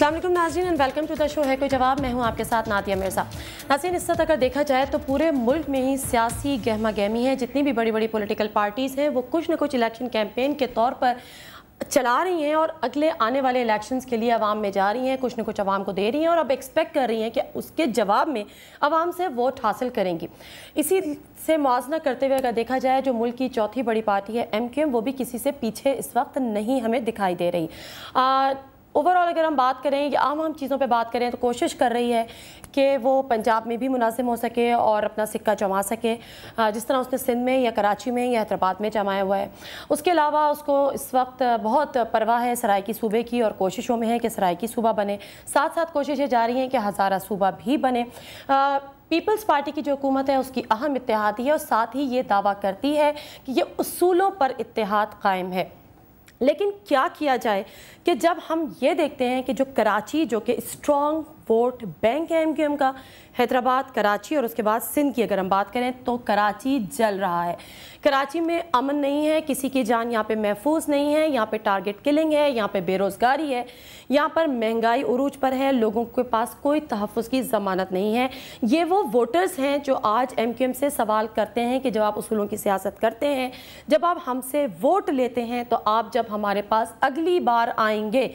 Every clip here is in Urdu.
السلام علیکم ناظرین and welcome to the show ہے کوئی جواب؟ میں ہوں آپ کے ساتھ ناتیہ مرزا. ناظرین، اس وقت اگر دیکھا جائے تو پورے ملک میں ہی سیاسی گہما گہمی ہے. جتنی بھی بڑی بڑی پولیٹیکل پارٹیز ہیں، وہ کچھ نہ کچھ الیکشن کیمپین کے طور پر چلا رہی ہیں اور اگلے آنے والے الیکشنز کے لیے عوام میں جا رہی ہیں، کچھ نہ کچھ عوام کو دے رہی ہیں اور اب ایکسپیکٹ کر رہی ہیں کہ اس کے جواب میں عوام سے ووٹ حاصل کریں گی. اسی سے موازنہ کرتے ہوئے اگر دیکھا جائے جو ملک کی چوتھی بڑی پارٹی ہے ایم کیو ایم وہ بھی کسی سے پیچھے اس وقت نہیں ہمیں دکھائی دے رہی. اوورال اگر ہم بات کریں یا عام عام چیزوں پہ بات کریں تو کوشش کر رہی ہے کہ وہ پنجاب میں بھی مناظم ہو سکے اور اپنا سکہ جما سکے جس طرح اس نے سندھ میں یا کراچی میں یا حیدرآباد میں جمایا ہوا ہے۔ اس کے علاوہ اس کو اس وقت بہت پرواہ ہے سرائیکی صوبے کی اور کوششوں میں ہے کہ سرائیکی صوبہ بنے۔ ساتھ ساتھ کوششیں جاری ہیں کہ ہزارہ صوبہ بھی بنے۔ پیپلز پارٹی کی جو حکومت ہے، اس کی اہم اتحادی ہے اور ساتھ ہی یہ دعویٰ کرتی ہے کہ یہ اصولوں پر اتحاد قائم ہے۔ لیکن کیا کیا جائے کہ جب ہم یہ دیکھتے ہیں کہ جو کراچی جو کہ اسٹرانگ ووٹ بینک ہے ایم کیو ایم کا، حیدرآباد، کراچی اور اس کے بعد سندھ کی اگر ہم بات کریں تو کراچی جل رہا ہے۔ کراچی میں امن نہیں ہے، کسی کی جان یہاں پہ محفوظ نہیں ہے، یہاں پہ ٹارگٹ کلنگ ہے، یہاں پہ بے روزگاری ہے۔ یہاں پر مہنگائی عروج پر ہے، لوگوں کے پاس کوئی تحفظ کی ضمانت نہیں ہے۔ یہ وہ ووٹرز ہیں جو آج ایم کیو ایم سے سوال کرتے ہیں کہ جب آپ اصولوں کی سیاست کرتے ہیں، جب آپ ہم سے ووٹ لیتے ہیں تو آپ جب ہمارے پاس اگلی بار آئیں گے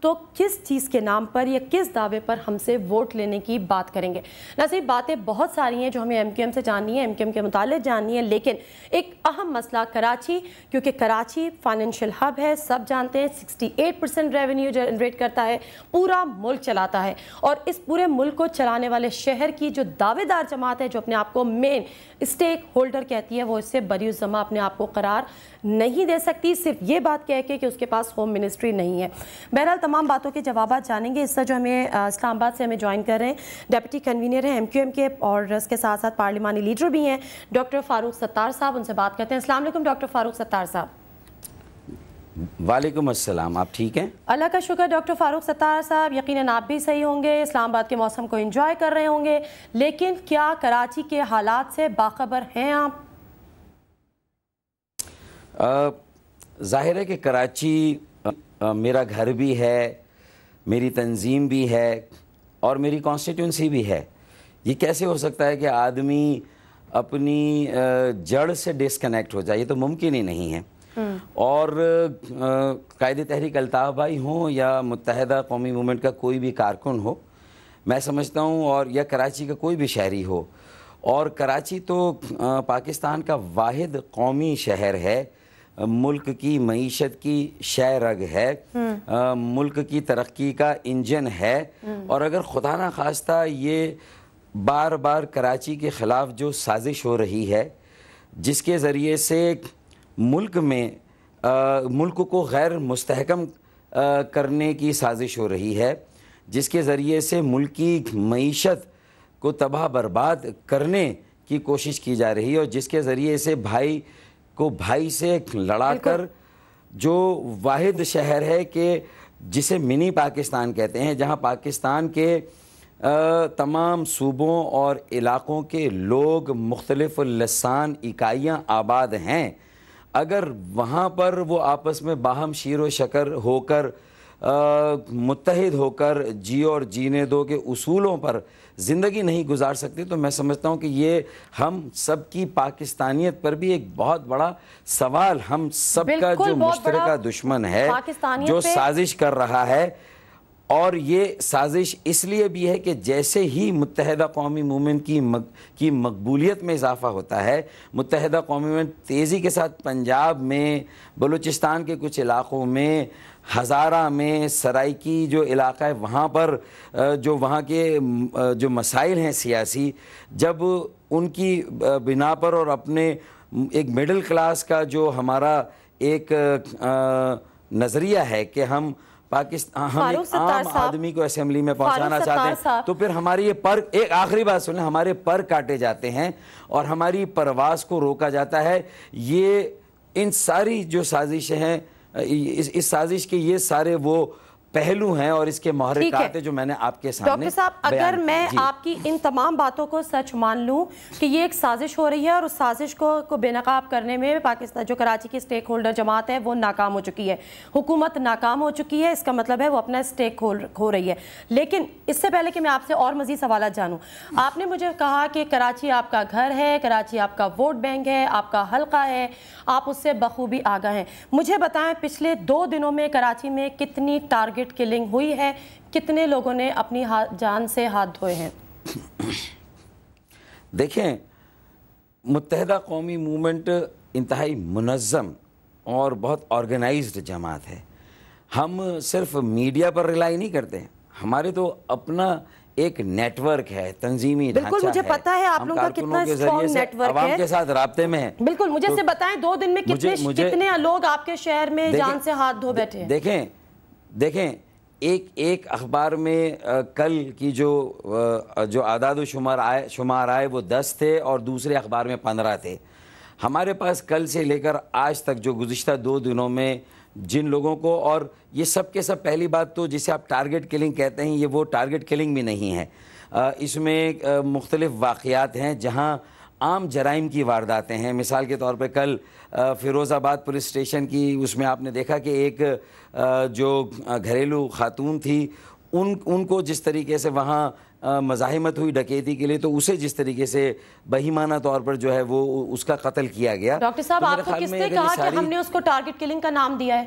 تو کس چیز کے نام پر یا کس دعوے پر ہم سے ووٹ لینے کی بات کریں گے؟ ناظرین باتیں بہت ساری ہیں جو ہمیں ایم کیو ایم سے جاننی ہے، ایم کیو ایم کے متعلق جاننی ہے، لیکن ایک اہم مسئلہ کراچی، کیونکہ کراچی فائنینشیل ہب ہے، سب جانتے ہیں sixty eight percent revenue generate کرتا ہے، پورا ملک چلاتا ہے۔ اور اس پورے ملک کو چلانے والے شہر کی جو دعوے دار جماعت ہے، جو اپنے آپ کو مین اسٹیک ہولڈر کہتی ہے، وہ اس سے بری زمہ اپنے آپ کو قرار نہیں دے سکتی۔ صرف یہ بات کہہ کے کہ اس کے پاس ہوم منسٹری نہیں ہے۔ بہرحال تمام باتوں کے جوابات جانیں گے۔ اس سے جو ہمیں اسلام آباد سے ہمیں جوائن کر رہے ہیں۔ ڈیپٹی کنوینر ہیں ایم کیو ایم کے اور اس کے ساتھ ساتھ پارلیمانی لیڈر بھی ہیں۔ ڈاکٹر فاروق ستار صاحب ان سے بات کرتے ہیں۔ السلام علیکم ڈاکٹر فاروق ستار صاحب۔ وعلیکم السلام آپ ٹھیک ہیں؟ اللہ کا شکر ڈاکٹر فاروق ستار صاحب یقیناً آپ بھی صحیح ہوں گے۔ اسلام آباد کے موسم کو انجوائے کر رہے ہوں گے۔ لیکن کیا کراچی کے حالات سے باخبر ہیں آپ؟ ظاہر ہے کہ کراچی میرا گھر بھی ہے میری تنظیم بھی ہے اور میری کانسٹیٹیونسی بھی ہے۔ یہ کیسے ہو سکتا ہے کہ آدمی اپنی جڑ سے ڈسکنیکٹ ہو جائے؟ یہ تو ممکن ہی نہیں ہے۔ اور قائد تحریک الطاف بھائی ہوں یا متحدہ قومی مومنٹ کا کوئی بھی کارکن ہو میں سمجھتا ہوں اور یا کراچی کا کوئی بھی شہری ہو۔ اور کراچی تو پاکستان کا واحد قومی شہر ہے۔ ملک کی معیشت کی شہ رگ ہے۔ ملک کی ترقی کا انجن ہے۔ اور اگر خدا نہ خواستہ یہ بار بار کراچی کے خلاف جو سازش ہو رہی ہے جس کے ذریعے سے ملک میں ملک کو غیر مستحکم کرنے کی سازش ہو رہی ہے جس کے ذریعے سے ملکی معیشت کو تباہ برباد کرنے کی کوشش کی جا رہی ہے اور جس کے ذریعے سے بھائی کو بھائی سے لڑا کر جو واحد شہر ہے کہ جسے منی پاکستان کہتے ہیں جہاں پاکستان کے تمام صوبوں اور علاقوں کے لوگ مختلف لسان اکائیاں آباد ہیں۔ اگر وہاں پر وہ آپس میں باہم شیر و شکر ہو کر متحد ہو کر جیو اور جینے دو کے اصولوں پر زندگی نہیں گزار سکتے تو میں سمجھتا ہوں کہ یہ ہم سب کی پاکستانیت پر بھی ایک بہت بڑا سوال ہم سب کا جو مشترکہ دشمن ہے جو سازش کر رہا ہے اور یہ سازش اس لیے بھی ہے کہ جیسے ہی متحدہ قومی مومنٹ کی کی مقبولیت میں اضافہ ہوتا ہے، متحدہ قومی مومنٹ تیزی کے ساتھ پنجاب میں، بلوچستان کے کچھ علاقوں میں، ہزارہ میں سرائی کی جو علاقہ ہے وہاں پر جو وہاں کے جو مسائل ہیں سیاسی، جب ان کی بنا پر اور اپنے ایک مڈل کلاس کا جو ہمارا ایک نظریہ ہے کہ ہم پاکستان ہم ایک عام آدمی کو اسمبلی میں پہنچانا چاہتے ہیں۔ تو پھر ہماری یہ پر ایک آخری بات سنیں ہمارے پر کاٹے جاتے ہیں اور ہماری پرواز کو روکا جاتا ہے۔ یہ ان ساری جو سازشیں ہیں اس سازش کے یہ سارے وہ پہلو ہیں اور اس کے محرکات ہیں جو میں نے آپ کے سامنے ڈاکٹر صاحب اگر میں جی۔ آپ کی ان تمام باتوں کو سچ مان لوں کہ یہ ایک سازش ہو رہی ہے اور اس سازش کو کو بے نقاب کرنے میں پاکستان جو کراچی کی سٹیک ہولڈر جماعت ہے وہ ناکام ہو چکی ہے۔ حکومت ناکام ہو چکی ہے اس کا مطلب ہے وہ اپنا سٹیک ہو رہی ہے۔ لیکن اس سے پہلے کہ میں آپ سے اور مزید سوالات جانوں آپ نے مجھے کہا کہ کراچی آپ کا گھر ہے کراچی آپ کا ووٹ بینک ہے آپ کا حلقہ ہے آپ اس سے بخوبی آگاہ ہیں۔ مجھے بتائیں پچھلے دو دنوں میں کراچی میں کتنی ٹارگٹ کلنگ ہوئی ہے کتنے لوگوں نے اپنی جان سے ہاتھ دھوئے ہیں؟ دیکھیں متحدہ قومی مومنٹ انتہائی منظم اور بہت آرگنائزڈ جماعت ہے۔ ہم صرف میڈیا پر ریلائی نہیں کرتے ہمارے تو اپنا ایک نیٹ ورک ہے تنظیمی بالکل مجھے پتا ہے آپ لوگوں کا کتنا اسٹرانگ نیٹ ورک ہے عوام کے ساتھ رابطے میں ہے بالکل مجھے سے بتائیں دو دن میں کتنے لوگ آپ کے شہر میں جان سے ہاتھ دھو بیٹھے ہیں؟ دیکھیں دیکھیں، ایک ایک اخبار میں کل کی جو جو اعداد و شمار آئے شمار آئے، وہ دس تھے اور دوسرے اخبار میں پندرہ تھے۔ ہمارے پاس کل سے لے کر آج تک جو گزشتہ دو دنوں میں جن لوگوں کو، اور یہ سب کے سب پہلی بات تو جسے آپ ٹارگٹ کلنگ کہتے ہیں، یہ وہ ٹارگٹ کلنگ بھی نہیں ہے۔ اس میں مختلف واقعات ہیں جہاں عام جرائم کی وارداتیں ہیں۔ مثال کے طور پہ کل فیروز آباد پولیس اسٹیشن کی اس میں آپ نے دیکھا کہ ایک جو گھریلو خاتون تھی ان ان کو جس طریقے سے وہاں مزاحمت ہوئی ڈکیتی کے لیے تو اسے جس طریقے سے بہیمانہ طور پر جو ہے وہ اس کا قتل کیا گیا۔ ڈاکٹر صاحب آپ کو کس نے کہا کہ ہم نے اس کو ٹارگٹ کلنگ کا نام دیا ہے؟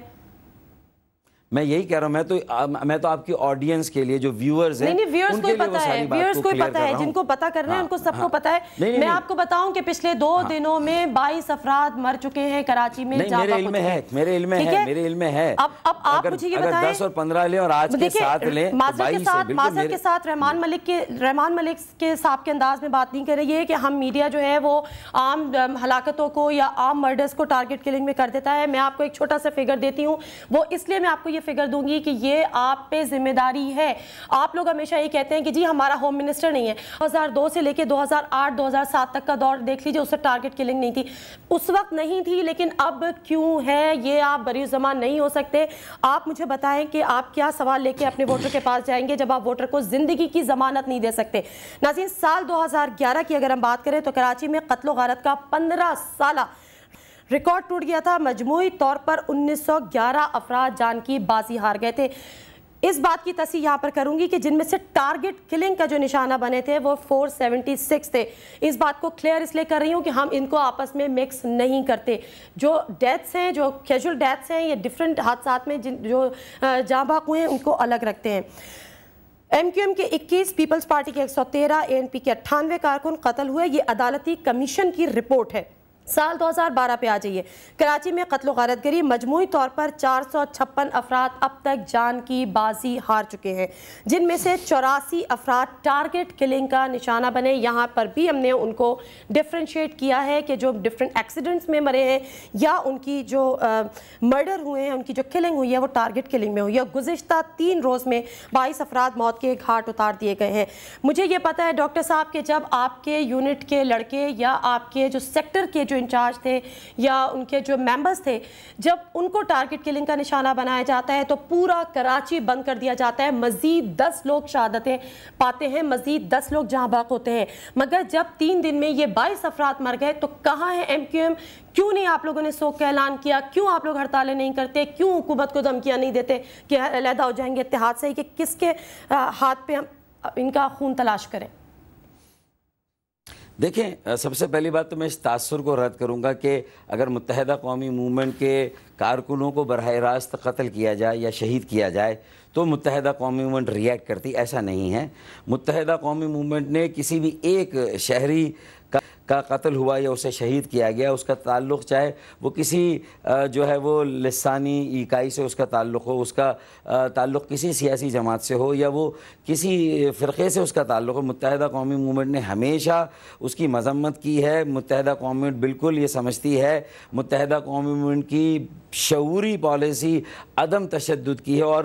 میں یہی کہہ رہا ہوں میں تو میں تو آپ کی آڈینس کے لیے جو ویورز ہیں ویورز کو پتا ہے ویورز کو پتا ہے جن کو پتا کرنا ہے ان کو سب کو پتا ہے۔ میں آپ کو بتاؤں کہ پچھلے دو دنوں میں بائیس افراد مر چکے ہیں کراچی میں میرے علم ہے میرے علم ہے میرے علم ہے۔ اب اب آپ مجھے یہ بتائیں۔ اگر دس اور پندرہ لیں اور آج کے ساتھ لیں معذرت کے ساتھ معذرت کے ساتھ رحمان ملک کے رحمان ملک کے صاحب کے انداز میں بات نہیں کر رہی ہے کہ ہم میڈیا جو ہے وہ عام ہلاکتوں کو یا عام مرڈرز کو ٹارگٹ کلنگ میں کر دیتا ہے۔ میں آپ کو ایک چھوٹا سا فگر دیتی ہوں۔ وہ اس لیے میں آپ کو یہ فگر دوں گی کہ یہ آپ پہ ذمہ داری ہے۔ آپ لوگ ہمیشہ یہ کہتے ہیں کہ جی ہمارا ہوم منسٹر نہیں ہے۔ دو ہزار دو سے لے کے دو ہزار آٹھ، دو ہزار سات تک کا دور دیکھ لیجیے، اس سے ٹارگٹ کلنگ نہیں تھی۔ اس وقت نہیں تھی، لیکن اب کیوں ہے؟ یہ آپ بری زمان نہیں ہو سکتے۔ آپ مجھے بتائیں کہ آپ کیا سوال لے کے اپنے ووٹر کے پاس جائیں گے جب آپ ووٹر کو زندگی کی ضمانت نہیں دے سکتے؟ ناظرین، سال دو ہزار گیارہ کی اگر ہم بات کریں تو کراچی میں قتل و غارت کا پندرہ سالہ ریکارڈ ٹوٹ گیا تھا۔ مجموعی طور پر انیس سو گیارہ افراد جان کی بازی ہار گئے تھے۔ اس بات کی تصحیح یہاں پر کروں گی کہ جن میں سے ٹارگٹ کلنگ کا جو نشانہ بنے تھے وہ فور سیونٹی سکس تھے۔ اس بات کو کلیئر اس لیے کر رہی ہوں کہ ہم ان کو آپس میں مکس نہیں کرتے۔ جو ڈیتھس ہیں، جو کیجول ڈیتھس ہیں، یہ ڈیفرنٹ حادثات میں جن جو جاں باق ہوئے ہیں ان کو الگ رکھتے ہیں۔ ایم کیو ایم کے اکیس پیپلز پارٹی کے ایک سو تیرہ اے این پی کے اٹھانوے کارکن قتل ہوئے۔ یہ عدالتی کمیشن کی رپورٹ ہے۔ سال دو ہزار بارہ پہ آ جائیے۔ کراچی میں قتل و غارت گری مجموعی طور پر چار سو چھپن افراد اب تک جان کی بازی ہار چکے ہیں۔ جن میں سے چوراسی افراد ٹارگٹ کلنگ کا نشانہ بنے۔ یہاں پر بھی ہم نے ان کو ڈفرینشیٹ کیا ہے کہ جو ڈفرینٹ ایکسیڈنٹس میں مرے ہیں یا ان کی جو مرڈر ہوئے ہیں، ان کی جو کلنگ ہوئی ہے، وہ ٹارگٹ کلنگ میں ہوئی ہے۔ گزشتہ تین روز میں بائیس افراد موت کے گھاٹ اتار دیے گئے ہیں۔ مجھے یہ پتا ہے ڈاکٹر صاحب کہ جب آپ کے یونٹ کے لڑکے یا آپ کے جو سیکٹر کے جو انچارج تھے یا ان کے جو ممبرز تھے، جب ان کو ٹارگٹ کلنگ کا نشانہ بنایا جاتا ہے تو پورا کراچی بند کر دیا جاتا ہے۔ مزید دس لوگ شہادتیں پاتے ہیں، مزید دس لوگ جہاں باق ہوتے ہیں۔ مگر جب تین دن میں یہ بائیس افراد مر گئے تو کہاں ہے ایم کیو ایم؟ کیوں نہیں آپ لوگوں نے سوک کا اعلان کیا؟ کیوں آپ لوگ ہڑتالیں نہیں کرتے؟ کیوں حکومت کو دھمکیاں نہیں دیتے کہ علیحدہ ہو جائیں گے؟ اتحاد سے کہ کس کے ہاتھ پہ ہم ان کا خون تلاش کریں۔ دیکھیں، سب سے پہلی بات تو میں اس تاثر کو رد کروں گا کہ اگر متحدہ قومی مومنٹ کے کارکنوں کو براہ راست قتل کیا جائے یا شہید کیا جائے تو متحدہ قومی مومنٹ ریئیکٹ کرتی، ایسا نہیں ہے۔ متحدہ قومی مومنٹ نے کسی بھی ایک شہری کا قتل ہوا یا اسے شہید کیا گیا، اس کا تعلق چاہے وہ کسی جو ہے وہ لسانی اکائی سے اس کا تعلق ہو، اس کا تعلق کسی سیاسی جماعت سے ہو یا وہ کسی فرقے سے اس کا تعلق ہو، متحدہ قومی مومنٹ نے ہمیشہ اس کی مذمت کی ہے، متحدہ قومی مومنٹ بالکل یہ سمجھتی ہے، متحدہ قومی مومنٹ کی شعوری پالیسی عدم تشدد کی ہے اور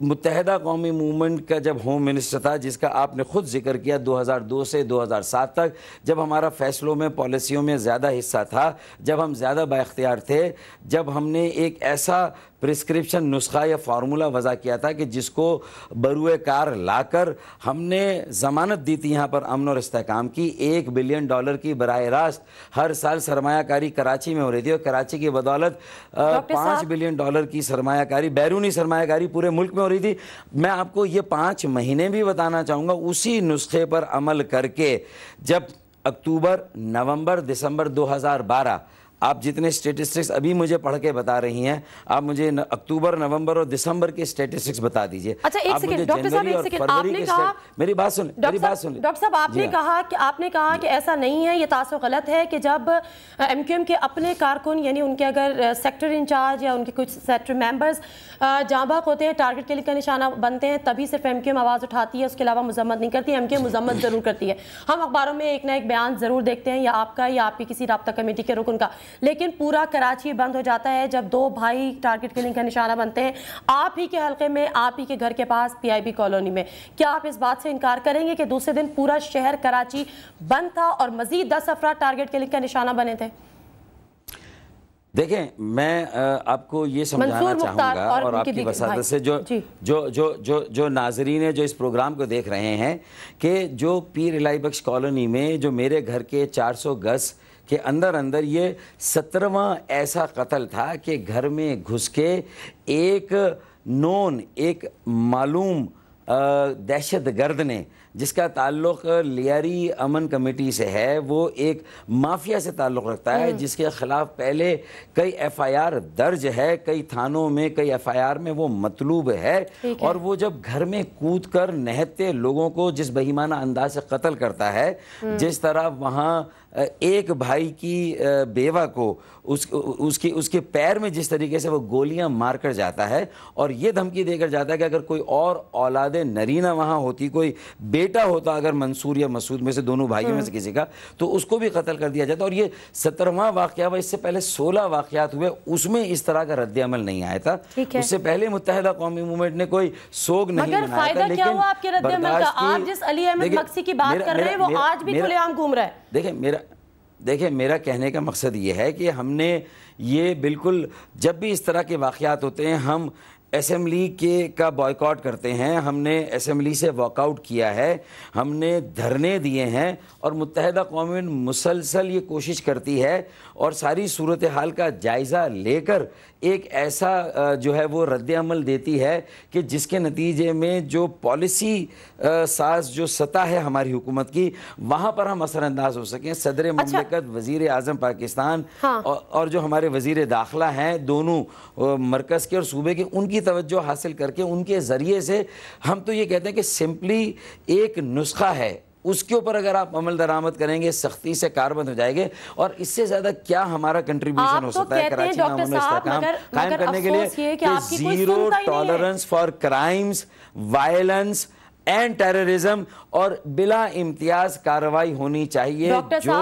متحدہ قومی مومنٹ کا جب ہوم منسٹر تھا، جس کا آپ نے خود ذکر کیا دو ہزار دو سے دو ہزار سات تک، جب ہمارا فیصلوں میں، پالیسیوں میں زیادہ حصہ تھا، جب ہم زیادہ با اختیار تھے، جب ہم نے ایک ایسا پرسکرپشن نسخہ یا فارمولا وضع کیا تھا کہ جس کو بروئے کار لا کر ہم نے ضمانت دی تھی یہاں پر امن اور استحکام کی ایک بلین ڈالر کی براہ راست ہر سال سرمایہ کاری کراچی میں ہو رہی تھی اور کراچی کی بدولت پانچ بلین ڈالر کی سرمایہ کاری بیرونی سرمایہ کاری پورے ملک میں ہو رہی تھی۔ میں آپ کو یہ پانچ مہینے بھی بتانا چاہوں گا اسی نسخے پر عمل کر کے جب اکتوبر نومبر دسمبر دو ہزار بارہ آپ جتنے سٹیٹسٹکس ابھی مجھے پڑھ کے بتا رہی ہیں آپ مجھے اکتوبر نومبر اور دسمبر کے سٹیٹسٹکس بتا دیجیے۔ اچھا ایک سیکنڈ ڈاکٹر صاحب ایک سیکنڈ آپ نے کہا میری بات سن میری بات سن۔ ڈاکٹر صاحب آپ نے کہا کہ آپ نے کہا کہ ایسا نہیں ہے یہ تاثر غلط ہے کہ جب ایم کیو ایم کے اپنے کارکن یعنی ان کے اگر سیکٹر انچارج یا ان کے کچھ سیکٹر ممبرز جانباق ہوتے ہیں ٹارگٹ کے لیے کا نشانہ بنتے ہیں تبھی صرف ایم کیو ایم آواز اٹھاتی ہے اس کے علاوہ مذمت نہیں کرتی ایم کیو ایم مذمت ضرور کرتی ہے۔ ہم اخباروں میں ایک نہ ایک بیان ضرور دیکھتے ہیں یا آپ کا یا آپ کی کسی رابطہ کمیٹی کے رکن کا۔ لیکن پورا کراچی بند ہو جاتا ہے جب دو بھائی ٹارگٹ کلنگ کا نشانہ بنتے ہیں۔ آپ ہی کے حلقے میں آپ ہی کے گھر کے پاس پی آئی بی کالونی میں۔ کیا آپ اس بات سے انکار کریں گے کہ دوسرے دن پورا شہر کراچی بند تھا اور مزید دس افراد ٹارگٹ کلنگ کا نشانہ بنے تھے؟ دیکھیں میں آپ کو یہ سمجھانا چاہوں گا اور آپ کی وسادت سے جو جی۔ جو جو جو جو ناظرین جو اس پروگرام کو دیکھ رہے ہیں کہ جو پیر الہی بخش کالونی میں جو میرے گھر کے چار سو گز کہ اندر اندر یہ سترواں ایسا قتل تھا کہ گھر میں گھس کے ایک نون، ایک معلوم دہشت گرد نے جس کا تعلق لیاری امن کمیٹی سے ہے وہ ایک مافیا سے تعلق رکھتا ہے جس کے خلاف پہلے کئی ایف آئی آر درج ہے کئی تھانوں میں کئی ایف آئی آر میں وہ مطلوب ہے۔ اور وہ جب گھر میں کود کر نہتے لوگوں کو جس بہیمانہ انداز سے قتل کرتا ہے جس طرح وہاں ایک بھائی کی بیوہ کو اس اس کی اس کے پیر میں جس طریقے سے وہ گولیاں مار کر جاتا ہے اور یہ دھمکی دے کر جاتا ہے کہ اگر کوئی اور اولاد نرینہ وہاں ہوتی کوئی بیٹا ہوتا اگر منصور یا مسعود میں سے دونوں بھائیوں میں سے کسی کا تو اس کو بھی قتل کر دیا جاتا اور یہ سترواں واقعہ اس سے پہلے سولہ واقعات ہوئے اس میں اس طرح کا رد عمل نہیں آیا تھا۔ اس سے پہلے متحدہ قومی مومنٹ نے کوئی سوگ نہیں منایا تھا لیکن آپ جس علی احمد مقصی کی بات کر رہے ہیں وہ آج بھی کھلے عام گھوم رہا ہے۔ دیکھیں میرا دیکھیں میرا کہنے کا مقصد یہ ہے کہ ہم نے یہ بالکل جب بھی اس طرح کے واقعات ہوتے ہیں ہم اسمبلی کے کا بائیکاٹ کرتے ہیں۔ ہم نے اسمبلی سے واک آؤٹ کیا ہے۔ ہم نے دھرنے دیے ہیں اور متحدہ قومی مسلسل یہ کوشش کرتی ہے اور ساری صورتحال کا جائزہ لے کر ایک ایسا جو ہے وہ رد عمل دیتی ہے کہ جس کے نتیجے میں جو پالیسی ساز جو سطح ہے ہماری حکومت کی وہاں پر ہم اثر انداز ہو سکیں صدر اچھا۔ مملکت وزیر اعظم پاکستان ہاں۔ اور جو ہمارے وزیر داخلہ ہیں دونوں مرکز کے اور صوبے کے ان کی توجہ حاصل کر کے ان کے ذریعے سے ہم تو یہ کہتے ہیں کہ سمپلی ایک نسخہ ہے اس کے اوپر اگر آپ عمل درآمد کریں گے سختی سے کاربند ہو جائے گے اور اس سے زیادہ کیا ہمارا کنٹریبیوشن ہو سکتا ہے؟ کراچی میں استحکام قائم کرنے کے لیے کہ zero tolerance for crimes violence and terrorism اور بلا امتیاز کاروائی ہونی چاہیے جو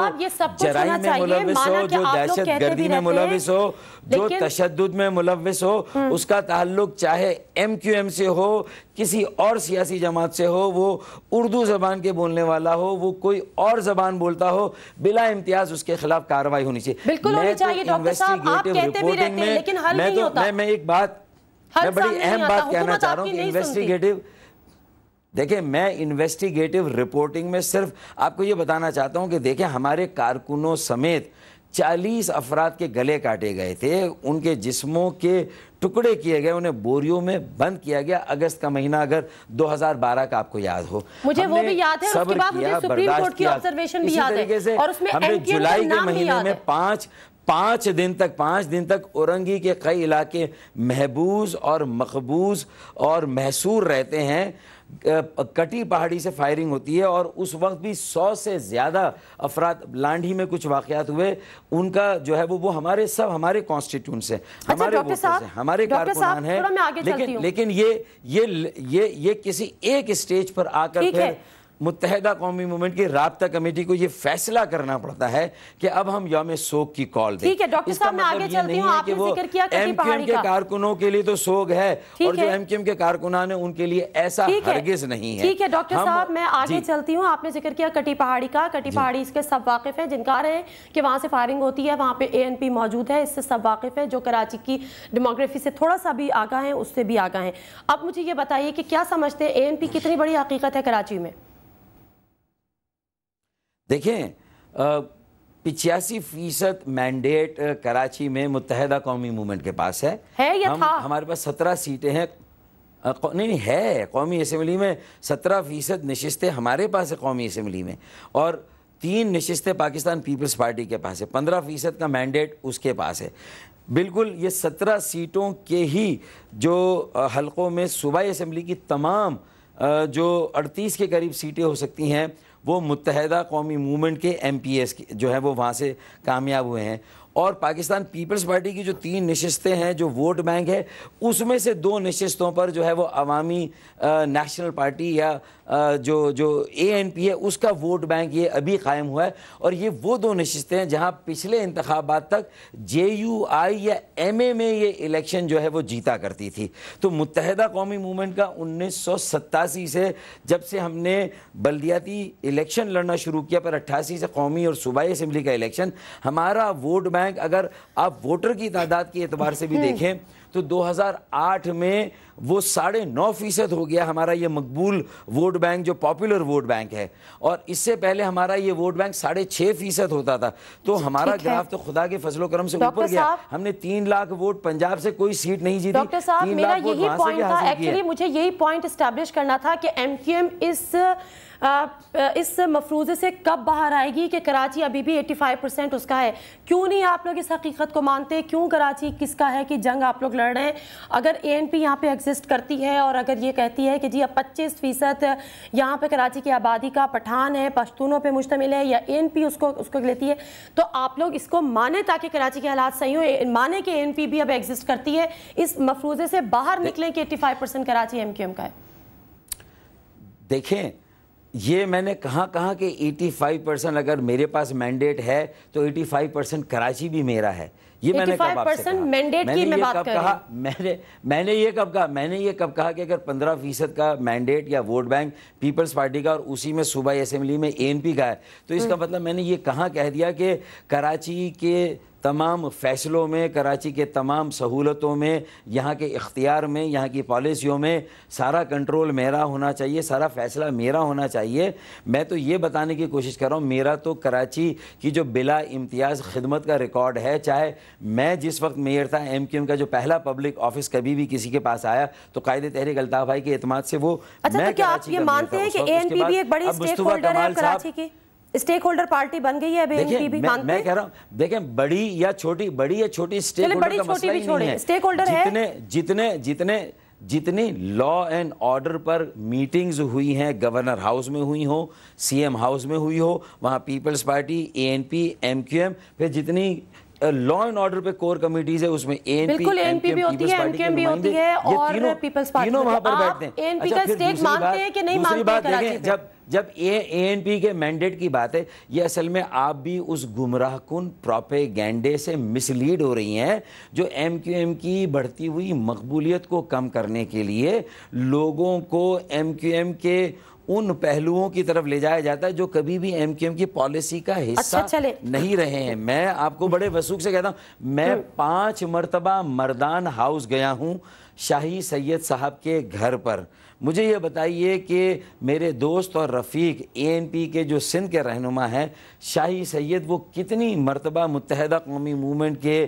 جرائم میں ملوث ہو جو دہشت گردی میں ملوث ہو جو تشدد میں ملوث ہو اس کا تعلق چاہے ایم کیو ایم سے ہو کسی اور سیاسی جماعت سے ہو وہ اردو زبان کے بولنے والا ہو وہ کوئی اور زبان بولتا ہو بلا امتیاز اس کے خلاف کاروائی ہونی چاہیے۔ بالکل ہونی چاہیے ڈاکٹر صاحب آپ کہتے بھی رہتے ہیں لیکن حل نہیں ہوتا۔ میں ایک بات میں بڑی اہم بات کہنا چاہ رہا ہوں کہ انویسٹیگیٹو دیکھیں میں انویسٹیگیٹو رپورٹنگ میں صرف آپ کو یہ بتانا چاہتا ہوں کہ دیکھیں ہمارے کارکنوں سمیت چالیس افراد کے گلے کاٹے گئے تھے۔ ان کے جسموں کے ٹکڑے کیے گئے انہیں بوریوں میں بند کیا گیا۔ اگست کا مہینہ اگر دو ہزار بارہ کا آپ کو یاد ہو۔ مجھے وہ بھی یاد ہے اس کے بعد مجھے سپریم کورٹ کی آبزرویشن بھی یاد ہے۔ اور اس میں ہم نے جولائی کے مہینے میں پانچ پانچ دن تک پانچ دن تک اورنگی کے کئی علاقے محبوز اور مقبوض اور محصور رہتے ہیں۔ کٹی پہاڑی سے فائرنگ ہوتی ہے اور اس وقت بھی سو سے زیادہ افراد لانڈھی میں کچھ واقعات ہوئے۔ ان کا جو ہے وہ ہمارے سب ہمارے اچھا، ہمارے ووٹرز ہیں ہمارے کارکنان ہیں۔ لیکن یہ کسی ایک اسٹیج پر آ کر پھر متحدہ قومی مومنٹ کی رابطہ کمیٹی کو یہ فیصلہ کرنا پڑتا ہے کہ اب ہم یوم سوگ کی کال دیں۔ ٹھیک ہے ڈاکٹر صاحب میں آگے چلتی ہوں آپ نے ذکر کیا کٹی ایم کیو ایم کے کا۔ کارکنوں کے لیے تو سوگ ہے اور جو ہے۔ ایم کیو ایم کے کارکنان ہیں ان کے لیے ایسا ہے۔ ہرگز نہیں ہے۔ ٹھیک ہے ڈاکٹر صاحب میں آگے جی۔ چلتی ہوں۔ آپ نے ذکر کیا کٹی پہاڑی کا۔ کٹی پہاڑی اس کے سب واقف ہیں جن کا رہے ہیں کہ وہاں سے فائرنگ ہوتی ہے وہاں پہ اے این پی موجود ہے اس سے سب واقف ہیں۔ جو کراچی کی ڈیموگرافی سے تھوڑا سا بھی آگاہ ہیں اس سے بھی آگاہ ہیں۔ اب مجھے یہ بتائیے کہ کیا سمجھتے ہیں اے این پی کتنی بڑی حقیقت ہے کراچی میں؟ دیکھیں پچاسی فیصد مینڈیٹ کراچی میں متحدہ قومی مومنٹ کے پاس ہے۔ ہے یا ہم تھا؟ ہمارے پاس سترہ سیٹیں ہیں۔ نہیں نہیں ہے۔ قومی اسمبلی میں سترہ فیصد نشستیں ہمارے پاس ہے قومی اسمبلی میں۔ اور تین نشستیں پاکستان پیپلز پارٹی کے پاس ہے۔ پندرہ فیصد کا مینڈیٹ اس کے پاس ہے۔ بالکل یہ سترہ سیٹوں کے ہی جو حلقوں میں صوبائی اسمبلی کی تمام جو اڑتیس کے قریب سیٹیں ہو سکتی ہیں وہ متحدہ قومی مومنٹ کے ایم پی ایس جو ہیں وہ وہاں سے کامیاب ہوئے ہیں۔ اور پاکستان پیپلز پارٹی کی جو تین نشستیں ہیں، جو ووٹ بینک ہے، اس میں سے دو نشستوں پر جو ہے وہ عوامی نیشنل پارٹی یا جو جو اے این پی ہے اس کا ووٹ بینک یہ ابھی قائم ہوا ہے۔ اور یہ وہ دو نشستیں ہیں جہاں پچھلے انتخابات تک جے یو آئی یا ایم اے میں یہ الیکشن جو ہے وہ جیتا کرتی تھی۔ تو متحدہ قومی مومنٹ کا انیس سو ستاسی سے جب سے ہم نے بلدیاتی الیکشن لڑنا شروع کیا پر اٹھاسی سے قومی اور صوبائی اسمبلی کا الیکشن ہمارا ووٹ بینک اگر آپ ووٹر کی تعداد کے اعتبار سے بھی دیکھیں تو دو ہزار آٹھ میں وہ ساڑھے نو فیصد ہو گیا۔ ہمارا یہ مقبول ووٹ بینک جو پاپولر ووٹ بینک ہے اور اس سے پہلے ہمارا یہ ووٹ بینک ساڑھے چھ فیصد ہوتا تھا تو ہمارا۔ گراف تو خدا کے فضل و کرم سے اوپر گیا۔ ہم نے تین لاکھ ووٹ پنجاب سے کوئی سیٹ نہیں جیتی۔ ڈاکٹر صاحب میرا ووٹ یہی پوائنٹ تھا۔ ایکچولی مجھے یہی پوائنٹ اسٹیبلش کرنا تھا کہ ایم کیو ایم اس اس مفروضے سے کب باہر آئے گی کہ کراچی ابھی بھی ایٹی فائیو پرسینٹ اس کا ہے؟ کیوں نہیں آپ لوگ اس حقیقت کو مانتے؟ کیوں کراچی کس کا ہے کہ جنگ آپ لوگ لڑ رہے ہیں؟ اگر اے این پی یہاں پہ ایگزسٹ کرتی ہے اور اگر یہ کہتی ہے کہ جی اب پچیس فیصد یہاں پہ کراچی کی آبادی کا پٹھان ہے پشتونوں پہ مشتمل ہے یا اے این پی اس کو اس کو لیتی ہے تو آپ لوگ اس کو مانیں تاکہ کراچی کے حالات صحیح ہوں مانیں کہ اے این پی بھی اب ایگزسٹ کرتی ہے۔ اس مفروضے سے باہر نکلیں کہ eighty five percent Karachi M Q M کا ہے۔ دیکھیں یہ میں نے کہاں کہا کہ ایٹی فائیو پرسنٹ اگر میرے پاس مینڈیٹ ہے تو ایٹی فائیو پرسنٹ کراچی بھی میرا ہے۔ یہ میں نے کب آپ سے 85% کہا mandate میں کی نے میں یہ بات کب کہا؟ میں نے میں نے یہ کب کہا؟ میں نے یہ کب کہا کہ اگر پندرہ فیصد کا مینڈیٹ یا ووٹ بینک پیپلز پارٹی کا اور اسی میں صوبائی اسمبلی میں اے این پی کا ہے تو اس کا مطلب میں نے یہ کہاں کہہ دیا کہ کراچی کے تمام فیصلوں میں کراچی کے تمام سہولتوں میں یہاں کے اختیار میں یہاں کی پالیسیوں میں سارا کنٹرول میرا ہونا چاہیے سارا فیصلہ میرا ہونا چاہیے میں تو یہ بتانے کی کوشش کر رہا ہوں میرا تو کراچی کی جو بلا امتیاز خدمت کا ریکارڈ ہے چاہے میں جس وقت میئر تھا ایم کیو ایم کا جو پہلا پبلک آفس کبھی بھی کسی کے پاس آیا تو قائد تحریک الطاف بھائی کے اعتماد سے وہ اچھا میں تو کیا آپ یہ مانتے ہیں کہ۔ اے این پی بھی ایک بڑی مصطفیٰ ہولڈر ہے کراچی کی اسٹیک ہولڈر پارٹی بن گئی ہے این میں کہہ رہا ہوں دیکھیں بڑی یا چھوٹی بڑی یا چھوٹی سٹیک ہولڈر کا مسئلہ ہی نہیں ہے۔ سٹیک ہولڈر ہے۔ جتنے جتنے جتنے جتنی لا اینڈ آرڈر پر میٹنگز ہوئی ہیں گورنر ہاؤس میں ہوئی ہوں سی ایم ہاؤس میں ہوئی ہو وہاں Peoples Party A N P M Q M پھر جتنی لا اینڈ آرڈر پہ کور کمیٹیز ہے اس میں اے این پی بالکل اے این پی بھی ہوتی ہے ایم کیو ایم بھی ہوتی ہے اور پیپلز پارٹی تینوں وہاں پر آپ بیٹھتے ہیں۔ اے این پی کا دوسری مانتے ہیں کہ نہیں مانتے ہیں کراچی پہ جب جب اے این پی کے مینڈیٹ کی بات ہے یہ اصل میں آپ بھی اس گمراہ کن پروپیگینڈے سے مس لیڈ ہو رہی ہیں جو ایم کیو ایم کی بڑھتی ہوئی مقبولیت کو کم کرنے کے لیے لوگوں کو ایم کیو ایم کے ان پہلوؤں کی طرف لے جایا جاتا ہے جو کبھی بھی ایم کیو ایم کی پالیسی کا حصہ اچھا، چلے۔ نہیں رہے ہیں۔ میں آپ کو بڑے وسوخ سے کہتا ہوں میں پانچ مرتبہ مردان ہاؤس گیا ہوں شاہی سید صاحب کے گھر پر۔ مجھے یہ بتائیے کہ میرے دوست اور رفیق اے این پی کے جو سندھ کے رہنما ہیں شاہی سید وہ کتنی مرتبہ متحدہ قومی موومنٹ کے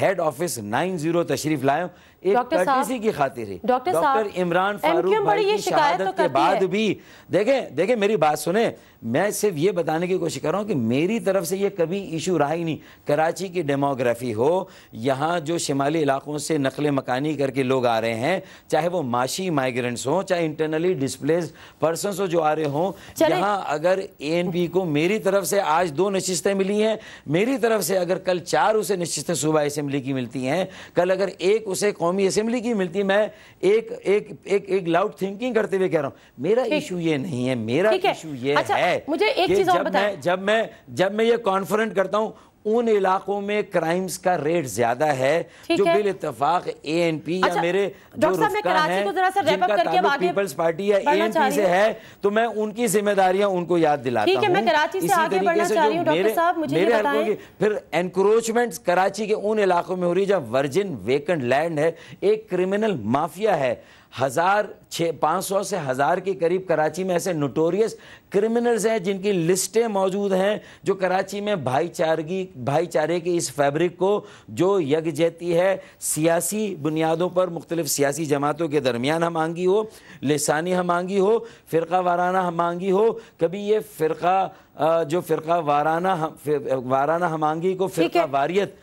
ہیڈ آفس نائن زیرو تشریف لائے ہوں۔ ایک کرٹیسی کی خاطر ہی ڈاکٹر عمران فاروق بھائی کی شہادت کے بعد ہے۔ بھی دیکھیں دیکھیں میری بات سنیں میں صرف یہ بتانے کی کوشش کر رہا ہوں کہ میری طرف سے یہ کبھی ایشو رہا ہی نہیں کراچی کی ڈیموگرافی ہو یہاں جو شمالی علاقوں سے نقل مکانی کر کے لوگ آ رہے ہیں چاہے وہ معاشی مائیگرنٹس ہوں چاہے انٹرنلی ڈسپلیز پرسنس ہو جو آ رہے ہوں۔ یہاں اگر اے این پی کو میری طرف سے آج دو نشستیں ملی ہیں میری طرف سے اگر کل چار اسے نشستیں صوبہ اسمبلی کی ملتی ہیں کل اگر ایک اسے قومی اسمبلی کی ملتی میں ایک ایک ایک ایک لاؤڈ تھنکنگ کرتے ہوئے کہہ رہا ہوں۔ میرا ایشو یہ نہیں ہے۔ میرا ایشو یہ اچھا، ہے مجھے ایک چیز اور بتائیں۔ جب میں جب میں یہ کانفرنٹ کرتا ہوں ان علاقوں میں کرائمز کا ریٹ زیادہ ہے جو۔ بال اتفاق اے این پی یا اچھا، میرے جو کراچی ہیں جن کا تعلق پیپلز پارٹی یا اے این پی سے۔ ہے تو میں ان کی ذمہ داریاں ان کو یاد دلاتا ہوں ٹھیک ہے، میں کراچی سے اسی آگے طریقے بڑھنا سے چاہ جو رہی ہوں، ڈاکٹر میرے- حلقوں۔ کی پھر انکروچمنٹ کراچی کے ان علاقوں میں ہو رہی ہے جہاں ورجن ویکنڈ لینڈ ہے ایک کرمنل مافیا ہے ہزار چھ پانچ سو سے ہزار کے قریب کراچی میں ایسے نوٹوریس کرمنلز ہیں جن کی لسٹیں موجود ہیں جو کراچی میں بھائی چارگی بھائی چارے کی اس فیبرک کو جو یکجہتی ہے سیاسی بنیادوں پر مختلف سیاسی جماعتوں کے درمیان ہم آنگی ہو لسانی ہم آنگی ہو فرقہ وارانہ ہم آنگی ہو کبھی یہ فرقہ جو فرقہ وارانہ وارانہ ہم آنگی کو۔ فرقہ واریت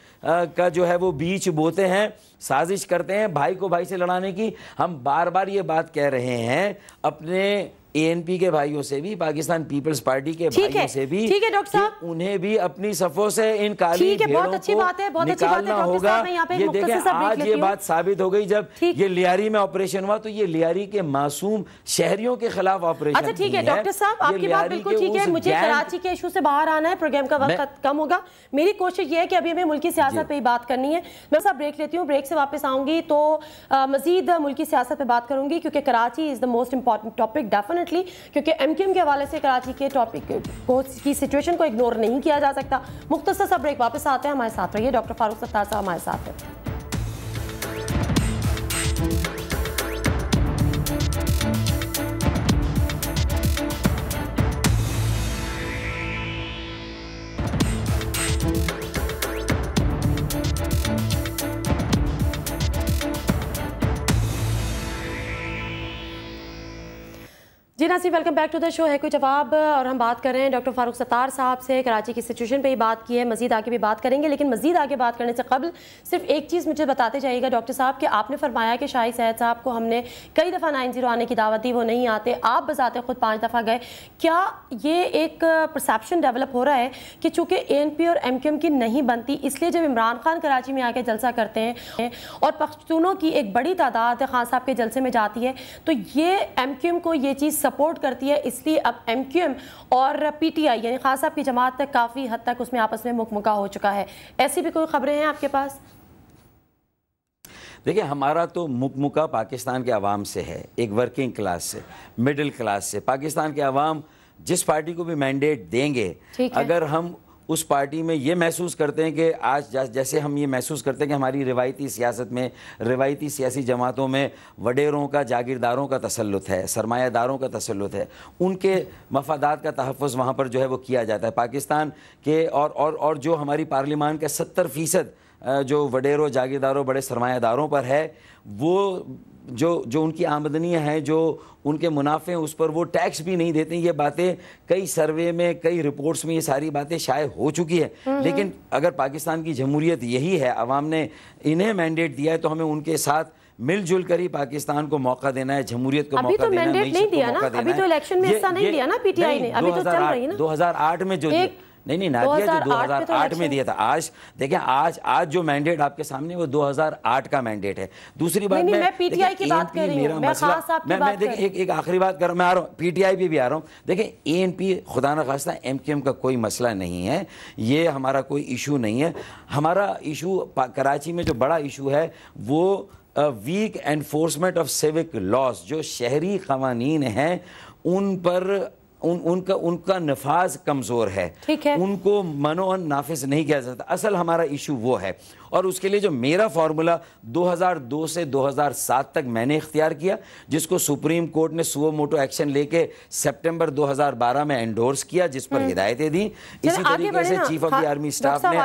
کا جو ہے وہ بیچ بوتے ہیں، سازش کرتے ہیں بھائی کو بھائی سے لڑانے کی۔ ہم بار بار یہ بات کہہ رہے ہیں، اپنے اے این پی کے بھائیوں سے بھی پاکستان پیپلز پارٹی کے بھائیوں سے بھی ٹھیک ہے ڈاکٹر صاحب۔ انہیں بھی اپنی صفوں سے ان کالی بہت اچھی بات ہے، بہت اچھی بات ہے ہوگا۔ صاحب، یہ دیکھیں آج یہ۔ بات ثابت ہو گئی جب۔ یہ لیاری میں آپریشن ہوا تو یہ لیاری کے معصوم شہریوں کے خلاف آپریشن اچھا ٹھیک ہے ڈاکٹر صاحب آپ کی بات بالکل ٹھیک ہے۔ مجھے کراچی کے ایشو سے باہر آنا ہے پروگرام کا وقت کم ہوگا۔ میری کوشش یہ ہے کہ ابھی ہمیں ملکی سیاست پہ ہی بات کرنی ہے۔ میں سب بریک لیتی ہوں۔ بریک سے واپس آؤں گی تو مزید ملکی سیاست پہ بات کروں گی کیونکہ Karachi is the most important topic definitely کیونکہ ایم کیو ایم کے حوالے سے کراچی کے ٹاپک کو کی سچویشن کو اگنور نہیں کیا جا سکتا۔ مختصر سا بریک واپس آتے ہیں، ہمارے ساتھ رہیے ڈاکٹر فاروق ستار صاحب ہمارے ساتھ ہیں۔ جی Nasir welcome back to the show ہے کوئی جواب؟ اور ہم بات کر رہے ہیں ڈاکٹر فاروق ستار صاحب سے، کراچی کی سچویشن پہ ہی بات کی ہے، مزید آگے بھی بات کریں گے، لیکن مزید آگے بات کرنے سے قبل صرف ایک چیز مجھے بتاتے جائیے گا ڈاکٹر صاحب، کہ آپ نے فرمایا کہ شاہی سید صاحب کو ہم نے کئی دفعہ نائن زیرو آنے کی دعوت دی، وہ نہیں آتے، آپ بذات خود پانچ دفعہ گئے۔ کیا یہ ایک پرسیپشن ڈیولپ ہو رہا ہے کہ چونکہ اے این پی اور ایم کیو ایم کی نہیں بنتی، اس لیے جب عمران خان کراچی میں آ کے جلسہ کرتے ہیں اور پختونوں کی ایک بڑی تعداد خان صاحب کے جلسے میں جاتی ہے، تو یہ ایم کیو ایم کو یہ چیز سپورٹ کرتی ہے اس لیے اب ایم کیو ایم اور پی ٹی آئی یعنی خان صاحب کی جماعت تک کافی حد تک اس میں آپس میں مکمکا ہو چکا ہے۔ ایسی بھی کوئی خبریں ہیں آپ کے پاس؟ دیکھیں ہمارا تو مکمکا پاکستان کے عوام سے ہے ایک ورکنگ کلاس سے مڈل کلاس سے۔ پاکستان کے عوام جس پارٹی کو بھی مینڈیٹ دیں گے۔ اگر ہم اس پارٹی میں یہ محسوس کرتے ہیں کہ آج جیسے ہم یہ محسوس کرتے ہیں کہ ہماری روایتی سیاست میں، روایتی سیاسی جماعتوں میں وڈیروں کا، جاگیرداروں کا تسلط ہے، سرمایہ داروں کا تسلط ہے۔ ان کے مفادات کا تحفظ وہاں پر جو ہے وہ کیا جاتا ہے۔ پاکستان کے اور اور اور جو ہماری پارلیمان کا ستر فیصد جو وڈیروں، جاگیرداروں، بڑے سرمایہ داروں پر ہے، وہ جو جو ان کی آمدنیاں ہیں جو ان کے منافع ہیں اس پر وہ ٹیکس بھی نہیں دیتے یہ باتیں کئی سروے میں کئی رپورٹس میں یہ ساری باتیں شائع ہو چکی ہے لیکن اگر پاکستان کی جمہوریت یہی ہے عوام نے انہیں مینڈیٹ دیا ہے تو ہمیں ان کے ساتھ مل جل کر ہی پاکستان کو موقع دینا ہے جمہوریت کو ابھی موقع تو دینا ہے mandate معیشت نہیں کو دیا نا، ابھی تو الیکشن میں حصہ نہیں لیا نا پی ٹی آئی نے، ابھی تو چل رہی ہے نا۔ دو ہزار آٹھ میں جو نہیں نہیں نادیہ جو 2008 دو ہزار آٹھ میں دیا تھا۔ آج دیکھیں آج آج جو مینڈیٹ آپ کے سامنے وہ دو ہزار آٹھ کا مینڈیٹ ہے۔ دوسری بات میں میں PTI کی بات کر رہی ہوں، میں خان صاحب کی بات کر رہی ایک ایک آخری بات کر رہا ہوں۔ میں آ رہا ہوں پی ٹی آئی پہ بھی آ رہا ہوں۔ دیکھیں اے این پی خدا نخواستہ ایم کیو ایم کا کوئی مسئلہ نہیں ہے۔ یہ ہمارا کوئی ایشو نہیں ہے۔ ہمارا ایشو کراچی میں جو بڑا ایشو ہے وہ weak enforcement of civic laws جو شہری قوانین ہیں ان پر ان ان کا ان کا نفاذ کمزور ہے۔ ان کو منوان نافذ نہیں کیا جاتا۔ اصل ہمارا ایشو وہ ہے۔ اور اس کے لیے جو میرا فارمولا دو ہزار دو سے دو ہزار سات تک میں نے اختیار کیا جس کو سپریم کورٹ نے سو موٹو ایکشن لے کے سپٹمبر دو ہزار بارہ میں انڈورس کیا جس پر ہدایتیں دیں۔ اسی طریقے سے chief of the army staff نے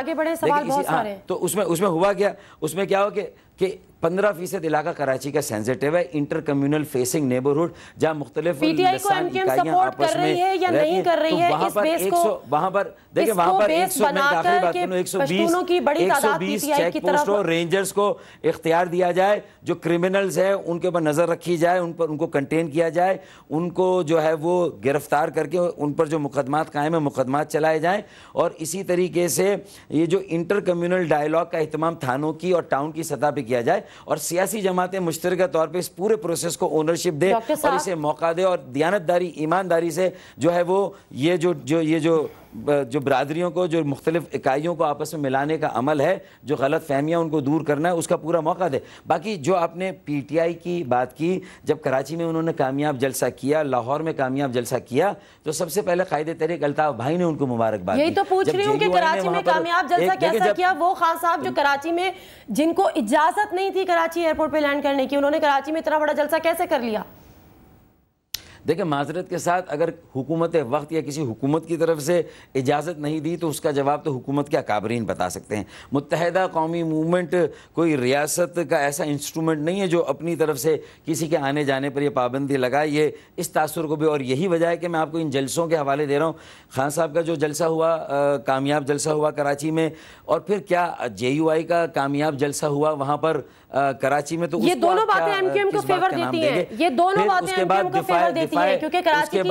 ہاں،۔ تو اس میں اس میں ہوا کیا؟ اس میں کیا ہو کہ پندرہ فیصد علاقہ کراچی کا سینسیٹیو ہے انٹر کمیونل فیسنگ نیبرہڈ جہاں مختلف پی ٹی آئی کو ایم اکائیاں سپورٹ کر رہی ہے یا نہیں ہیں۔ کر رہی ہے اس بیس کو وہاں پر دیکھیں وہاں پر ایک سو میں کر بات کروں ایک سو بیس پشتونوں کی بڑی ایک سو تعداد بیس چیک کی پوسٹ طرف ہو رینجرز کو اختیار دیا جائے جو کرمنلز ہیں ان کے اوپر نظر رکھی جائے ان پر ان کو کنٹین کیا جائے ان کو جو ہے وہ گرفتار کر کے ان پر جو مقدمات قائم ہیں مقدمات چلائے جائیں اور اسی طریقے سے یہ جو انٹر کمیونل ڈائلاگ کا اہتمام تھانوں کی اور ٹاؤن کی سطح پہ کیا جائے اور سیاسی جماعتیں مشترکہ طور پہ اس پورے پروسیس کو اونرشپ دے اور اسے موقع دے اور دیانتداری ایمانداری سے جو ہے وہ یہ جو جو یہ جو جو برادریوں کو جو مختلف اکائیوں کو آپس میں ملانے کا عمل ہے جو غلط فہمیاں ان کو دور کرنا ہے اس کا پورا موقع دے۔ باقی جو آپ نے پی ٹی آئی کی بات کی جب کراچی میں انہوں نے کامیاب جلسہ کیا لاہور میں کامیاب جلسہ کیا تو سب سے پہلے قائد تحریک الطاف بھائی نے ان کو مبارکباد یہی تو پوچھ رہی ہوں کہ کراچی میں کامیاب جلسہ کیسا کیا؟ وہ خان صاحب جو کراچی میں جن کو اجازت نہیں تھی کراچی ایئرپورٹ پہ لینڈ کرنے کی انہوں نے کراچی میں اتنا بڑا جلسہ کیسے کر لیا؟ دیکھیں معذرت کے ساتھ اگر حکومت وقت یا کسی حکومت کی طرف سے اجازت نہیں دی تو اس کا جواب تو حکومت کے اکابرین بتا سکتے ہیں۔ متحدہ قومی موومنٹ کوئی ریاست کا ایسا انسٹرومنٹ نہیں ہے جو اپنی طرف سے کسی کے آنے جانے پر یہ پابندی لگائے۔ یہ اس تاثر کو بھی اور یہی وجہ ہے کہ میں آپ کو ان جلسوں کے حوالے دے رہا ہوں۔ خان صاحب کا جو جلسہ ہوا کامیاب جلسہ ہوا کراچی میں اور پھر کیا جے یو آئی کا کامیاب جلسہ ہوا وہاں پر کراچی میں تو یہ دونوں باتیں ایم کیو ایم کو فیور دیتی ہیں؟ یہ دونوں باتیں ایم کیو بعد ایم کو فیور دیتی دفاع- ہیں کیونکہ کراچی کی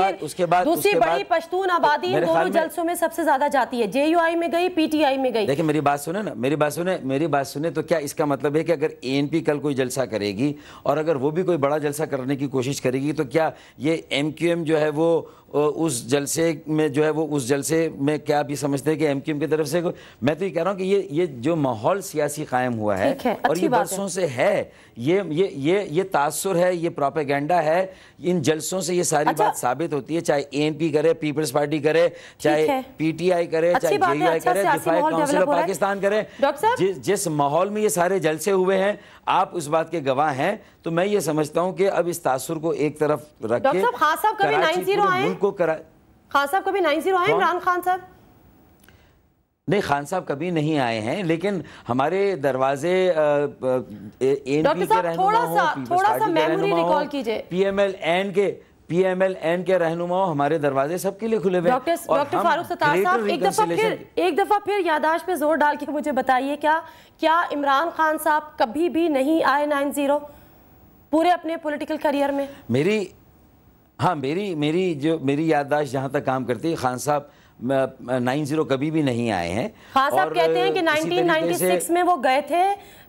دوسری بڑی پشتون آبادی ان دونوں جلسوں میں سب سے زیادہ جاتی ہے۔ جے یو آئی میں گئی پی ٹی آئی میں گئی۔ دیکھیں میری بات سنیں نا میری بات سنیں میری بات سنیں تو کیا اس کا مطلب ہے کہ اگر اے این پی کل کوئی جلسہ کرے گی اور اگر وہ بھی کوئی بڑا جلسہ کرنے کی کوشش کرے گی تو کیا یہ ایم کیو ایم جو ہے وہ اس جلسے میں جو ہے وہ اس جلسے میں کیا بھی سمجھتے ہیں کہ ایم کیو ایم کی طرف سے میں تو یہ کہہ رہا ہوں کہ یہ یہ جو ماحول سیاسی قائم ہوا ہے اور یہ۔ برسوں سے ہے یہ یہ یہ یہ تاثر ہے یہ پروپیگنڈا ہے ان جلسوں سے یہ ساری اچھا۔ بات ثابت ہوتی ہے چاہے اے این پی کرے پیپلز پارٹی کرے چاہے ہے۔ پی ٹی آئی کرے چاہے جے یو آئی اچھا کرے سیاسی دفاع ماحول کونسل develop آف۔ پاکستان کرے جس ماحول میں یہ سارے جلسے ہوئے ہیں آپ اس بات کے گواہ ہیں تو میں یہ سمجھتا ہوں کہ اب اس تاثر کو ایک طرف رکھ ڈاکٹر کے صاحب، خان صاحب کبھی 9-0 پورے آئے؟ خان صاحب کبھی نائن زیرو آئے؟ عمران خان صاحب نہیں خان صاحب کبھی نہیں آئے ہیں لیکن ہمارے دروازے ڈاکٹر صاحب، تھوڑا سا- تھوڑا سا memory recall کیجیے۔ پی ایم ایل این کے پی ایم ایل این کے رہنما ہمارے دروازے سب کے لیے کھلے ہوئے ڈاکٹر ڈاکٹر فاروق ستار صاحب ایک دفعہ پھر ایک دفعہ پھر یاداشت پہ زور ڈال کے مجھے بتائیے کیا کیا عمران خان صاحب کبھی بھی نہیں آئے نائن زیرو پورے اپنے پولیٹیکل کریئر میں؟ میری ہاں میری میری جو میری یادداشت جہاں تک کام کرتی ہے خان صاحب نائن زیرو کبھی بھی نہیں آئے ہیں۔ خان صاحب کہتے ہیں کہ نائنٹین نائنٹی سکس میں وہ گئے تھے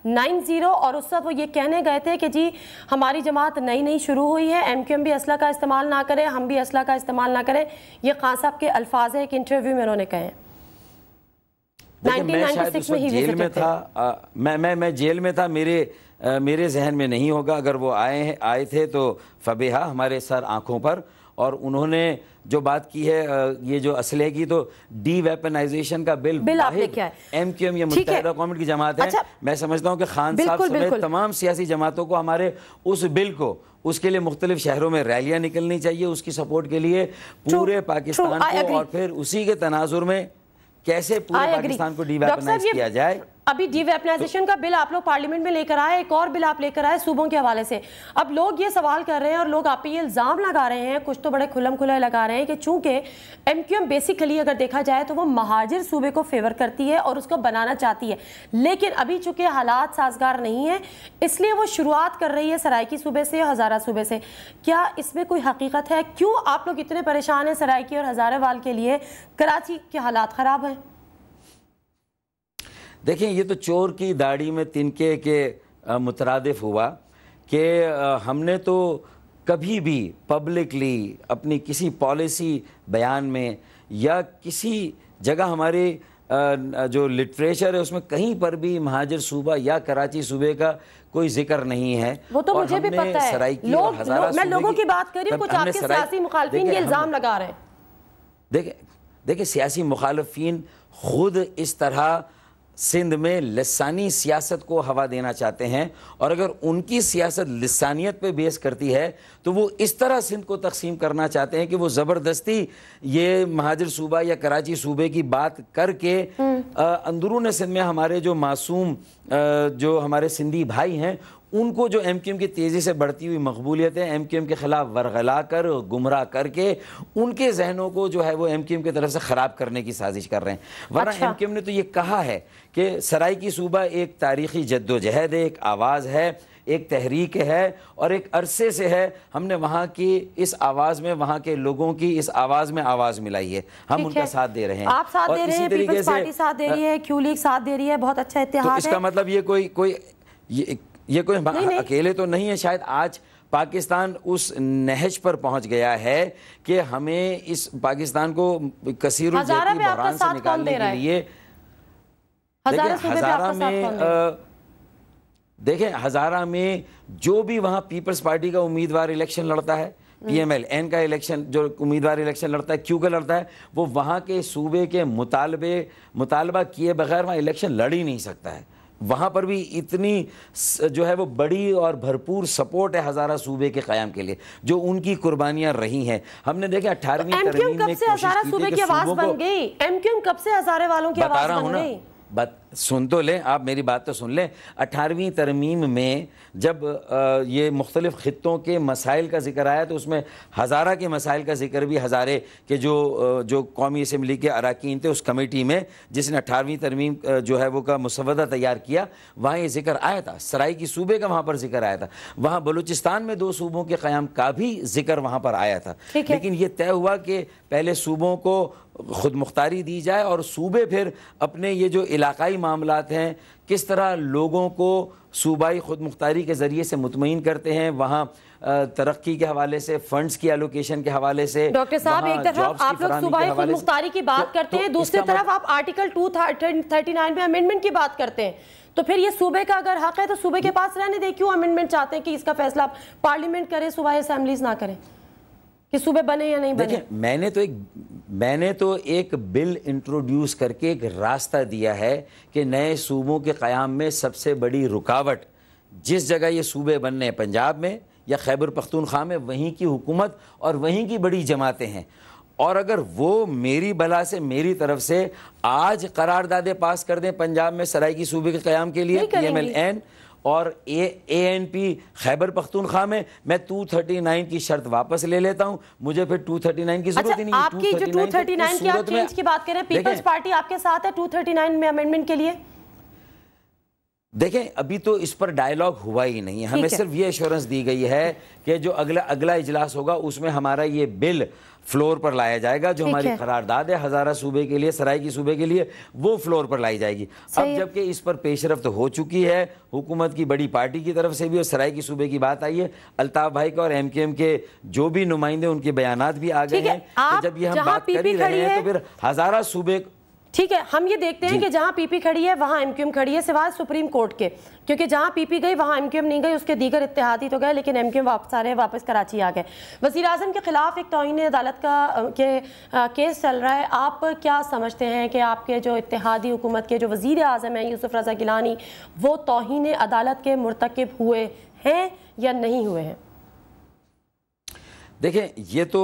نائن زیرو اور اس وقت وہ یہ کہنے گئے تھے کہ جی ہماری جماعت نئی نئی شروع ہوئی ہے ایم کیو ایم بھی اسلحہ کا استعمال نہ کرے ہم بھی اسلحہ کا استعمال نہ کریں۔ یہ خان صاحب کے الفاظ ہے ایک انٹرویو میں انہوں نے کہے ہیں۔ میں شاید 1996 اس میں وقت ہی جیل میں۔ تھا میں میں میں جیل میں تھا میرے میرے ذہن میں نہیں ہوگا اگر وہ آئے آئے تھے تو فبیہا ہمارے سر آنکھوں پر اور انہوں نے جو بات کی ہے یہ جو اسلحے کی تو ڈی ویپنائزیشن کا بل بل آپ نے کیا ہے؟ ایم کیو ایم یہ۔ متحدہ قومت کی جماعت ہے اچھا۔ میں سمجھتا ہوں کہ خان صاحب سمیت۔ تمام سیاسی جماعتوں کو ہمارے اس بل کو اس کے لیے مختلف شہروں میں ریلیاں نکلنی چاہیے اس کی سپورٹ کے لیے پورے پاکستان کو. اور پھر اسی کے تناظر میں کیسے پورے. پاکستان کو ڈی ویپنائز کیا جائے ابھی ڈی ویپنائزیشن کا بل آپ لوگ پارلیمنٹ میں لے کر آئے ایک اور بل آپ لے کر آئے صوبوں کے حوالے سے۔ اب لوگ یہ سوال کر رہے ہیں اور لوگ آپ پہ یہ الزام لگا رہے ہیں کچھ تو بڑے کھلم کھلے لگا رہے ہیں کہ چونکہ ایم کیو ایم بیسیکلی اگر دیکھا جائے تو وہ مہاجر صوبے کو فیور کرتی ہے اور اس کو بنانا چاہتی ہے۔ لیکن ابھی چونکہ حالات سازگار نہیں ہیں اس لیے وہ شروعات کر رہی ہے سرائکی صوبے سے ہزارہ صوبے سے۔ کیا اس میں کوئی حقیقت ہے؟ کیوں آپ لوگ اتنے پریشان ہیں سرائکی اور ہزارہ وال کے لیے؟ کراچی کے حالات خراب ہیں۔ دیکھیں یہ تو چور کی داڑھی میں تنکے کے مترادف ہوا کہ ہم نے تو کبھی بھی پبلکلی اپنی کسی پالیسی بیان میں یا کسی جگہ ہماری آ، جو لٹریچر ہے اس میں کہیں پر بھی مہاجر صوبہ یا کراچی صوبے کا کوئی ذکر نہیں ہے۔ وہ تو مجھے بھی پتہ ہے۔ لوگ میں لوگوں کی بات کر رہی ہوں کچھ آپ کے سیاسی مخالفین یہ الزام لگا رہے ہیں۔ دیکھیں دیکھیں سیاسی مخالفین خود اس طرح سندھ میں لسانی سیاست کو ہوا دینا چاہتے ہیں اور اگر ان کی سیاست لسانیت پہ بیس کرتی ہے تو وہ اس طرح سندھ کو تقسیم کرنا چاہتے ہیں کہ وہ زبردستی یہ مہاجر صوبہ یا کراچی صوبے کی بات کر کے اندرون سندھ میں ہمارے جو معصوم جو ہمارے سندھی بھائی ہیں ان کو جو ایم کیو ایم کی تیزی سے بڑھتی ہوئی مقبولیت ہے ایم کیو ایم کے خلاف ورغلا کر گمراہ کر کے ان کے ذہنوں کو جو ہے وہ ایم کیو ایم کی طرف سے خراب کرنے کی سازش کر رہے ہیں۔ ورنہ اچھا۔ ایم کیو ایم نے تو یہ کہا ہے کہ سرائی کی صوبہ ایک تاریخی جد و جہد ہے ایک آواز ہے ایک تحریک ہے اور ایک عرصے سے ہے۔ ہم نے وہاں کی اس آواز میں وہاں کے لوگوں کی اس آواز میں آواز ملائی ہے۔ ہم ان کا۔ ساتھ دے رہے ہیں۔ آپ ساتھ دے رہے ہیں پیپلز پارٹی ساتھ دے رہی ہے کیو لیگ ساتھ دے رہی ہے بہت اچھا تو اتحاد اس ہے۔ کا مطلب یہ کوئی کوئی یہ کوئی۔ اکیلے تو نہیں ہے شاید آج پاکستان اس نہج پر پہنچ گیا ہے کہ ہمیں اس پاکستان کو کثیر الجہتی بحران سے نکالنے کے؟ لیے ہزارہ میں؟ دیکھیں ہزارہ میں جو بھی وہاں پیپلز پارٹی کا امیدوار الیکشن لڑتا ہے پی ایم ایل این کا الیکشن جو امیدوار الیکشن لڑتا ہے کیوں کا لڑتا ہے وہ وہاں کے صوبے کے مطالبے مطالبہ کیے بغیر وہاں الیکشن لڑ ہی نہیں سکتا ہے وہاں پر بھی اتنی جو ہے وہ بڑی اور بھرپور سپورٹ ہے ہزارہ صوبے کے قیام کے لیے جو ان کی قربانیاں رہی ہیں۔ ہم نے دیکھا کیو ترمیم کب میں سے ہزارہ صوبے کی آواز بن گئی؟ ایم کیو کب سے ہزارے والوں کی بتا رہا ہوں بن نا۔ گئی؟ بات سن تو لیں آپ میری بات تو سن لیں۔ اٹھارویں ترمیم میں جب یہ مختلف خطوں کے مسائل کا ذکر آیا تو اس میں ہزارہ کے مسائل کا ذکر بھی ہزارے کے جو جو قومی اسمبلی کے اراکین تھے اس کمیٹی میں جس نے اٹھارویں ترمیم جو ہے وہ کا مسودہ تیار کیا وہاں یہ ذکر آیا تھا۔ سرائی کی صوبے کا وہاں پر ذکر آیا تھا۔ وہاں بلوچستان میں دو صوبوں کے قیام کا بھی ذکر وہاں پر آیا تھا۔ لیکن یہ طے ہوا کہ پہلے صوبوں کو خود مختاری دی جائے اور صوبے پھر اپنے یہ جو علاقائی معاملات ہیں کس طرح لوگوں کو صوبائی خود مختاری کے ذریعے سے مطمئن کرتے ہیں؟ وہاں ترقی کے حوالے سے فنڈز کی الوکیشن کے حوالے سے ڈاکٹر صاحب ایک طرف آپ لوگ صوبائی خود مختاری کی بات کرتے ہیں دوسری طرف آپ آرٹیکل ٹو تھرٹی نائن میں امینڈمنٹ کی بات کرتے ہیں۔ تو پھر یہ صوبے کا اگر حق ہے تو صوبے کے پاس رہنے دیں۔ کیوں امینڈمنٹ چاہتے ہیں کہ اس کا فیصلہ پارلیمنٹ کرے صوبائی اسمبلیز نہ کریں؟ کہ صوبے بنے یا نہیں بنے؟ میں نے تو ایک میں نے تو ایک بل انٹروڈیوس کر کے ایک راستہ دیا ہے کہ نئے صوبوں کے قیام میں سب سے بڑی رکاوٹ جس جگہ یہ صوبے بننے ہیں پنجاب میں یا خیبر پختونخوا میں وہیں کی حکومت اور وہیں کی بڑی جماعتیں ہیں۔ اور اگر وہ میری بلا سے میری طرف سے آج قراردادیں پاس کر دیں پنجاب میں سرائی کی صوبے کے قیام کے لیے پی ایم ایل این اور اے این پی خیبر پختونخوا میں میں ٹو تھرٹی نائن کی شرط واپس لے لیتا ہوں۔ مجھے پھر ٹو تھرٹی نائن کی ضرورت ہی نہیں آپ کی جو ٹو تھرٹی نائن کی آپ چینج کی بات کریں پیپلز پارٹی آپ کے ساتھ ہے ٹو تھرٹی نائن میں امینڈمنٹ کے لیے؟ دیکھیں ابھی تو اس پر ڈائیلاگ ہوا ہی نہیں ہے۔ ہمیں صرف یہ ایشورنس دی گئی ہے کہ جو اگلا اگلا اجلاس ہوگا اس میں ہمارا یہ بل فلور پر لایا جائے گا جو ہماری قرارداد ہے ہزارہ صوبے کے لیے سرائی کی صوبے کے لیے وہ فلور پر لائی جائے گی۔ اب جبکہ اس پر پیش رفت ہو چکی ہے حکومت کی بڑی پارٹی کی طرف سے بھی اور سرائی کی صوبے کی بات آئی ہے الطاف بھائی کا اور ایم کے ایم کے جو بھی نمائندے ان کے بیانات بھی آ گئے ہیں۔ جب یہ ہم بات کر ہی رہے ہیں تو پھر ہزارہ صوبے ٹھیک ہے ہم یہ دیکھتے ہیں کہ جہاں پی پی کھڑی ہے وہاں ایم کیو ایم کھڑی ہے سوائے سپریم کورٹ کے۔ کیونکہ جہاں پی پی گئی وہاں ایم کیو ایم نہیں گئی اس کے دیگر اتحادی تو گئے لیکن ایم کیو ایم واپس آ رہے ہیں واپس کراچی آ گئے۔ وزیر اعظم کے خلاف ایک توہین عدالت کا کیس چل رہا ہے۔ آپ کیا سمجھتے ہیں کہ آپ کے جو اتحادی حکومت کے جو وزیر اعظم ہیں یوسف رضا گیلانی وہ توہین عدالت کے مرتکب ہوئے ہیں یا نہیں ہوئے ہیں؟ دیکھیں یہ تو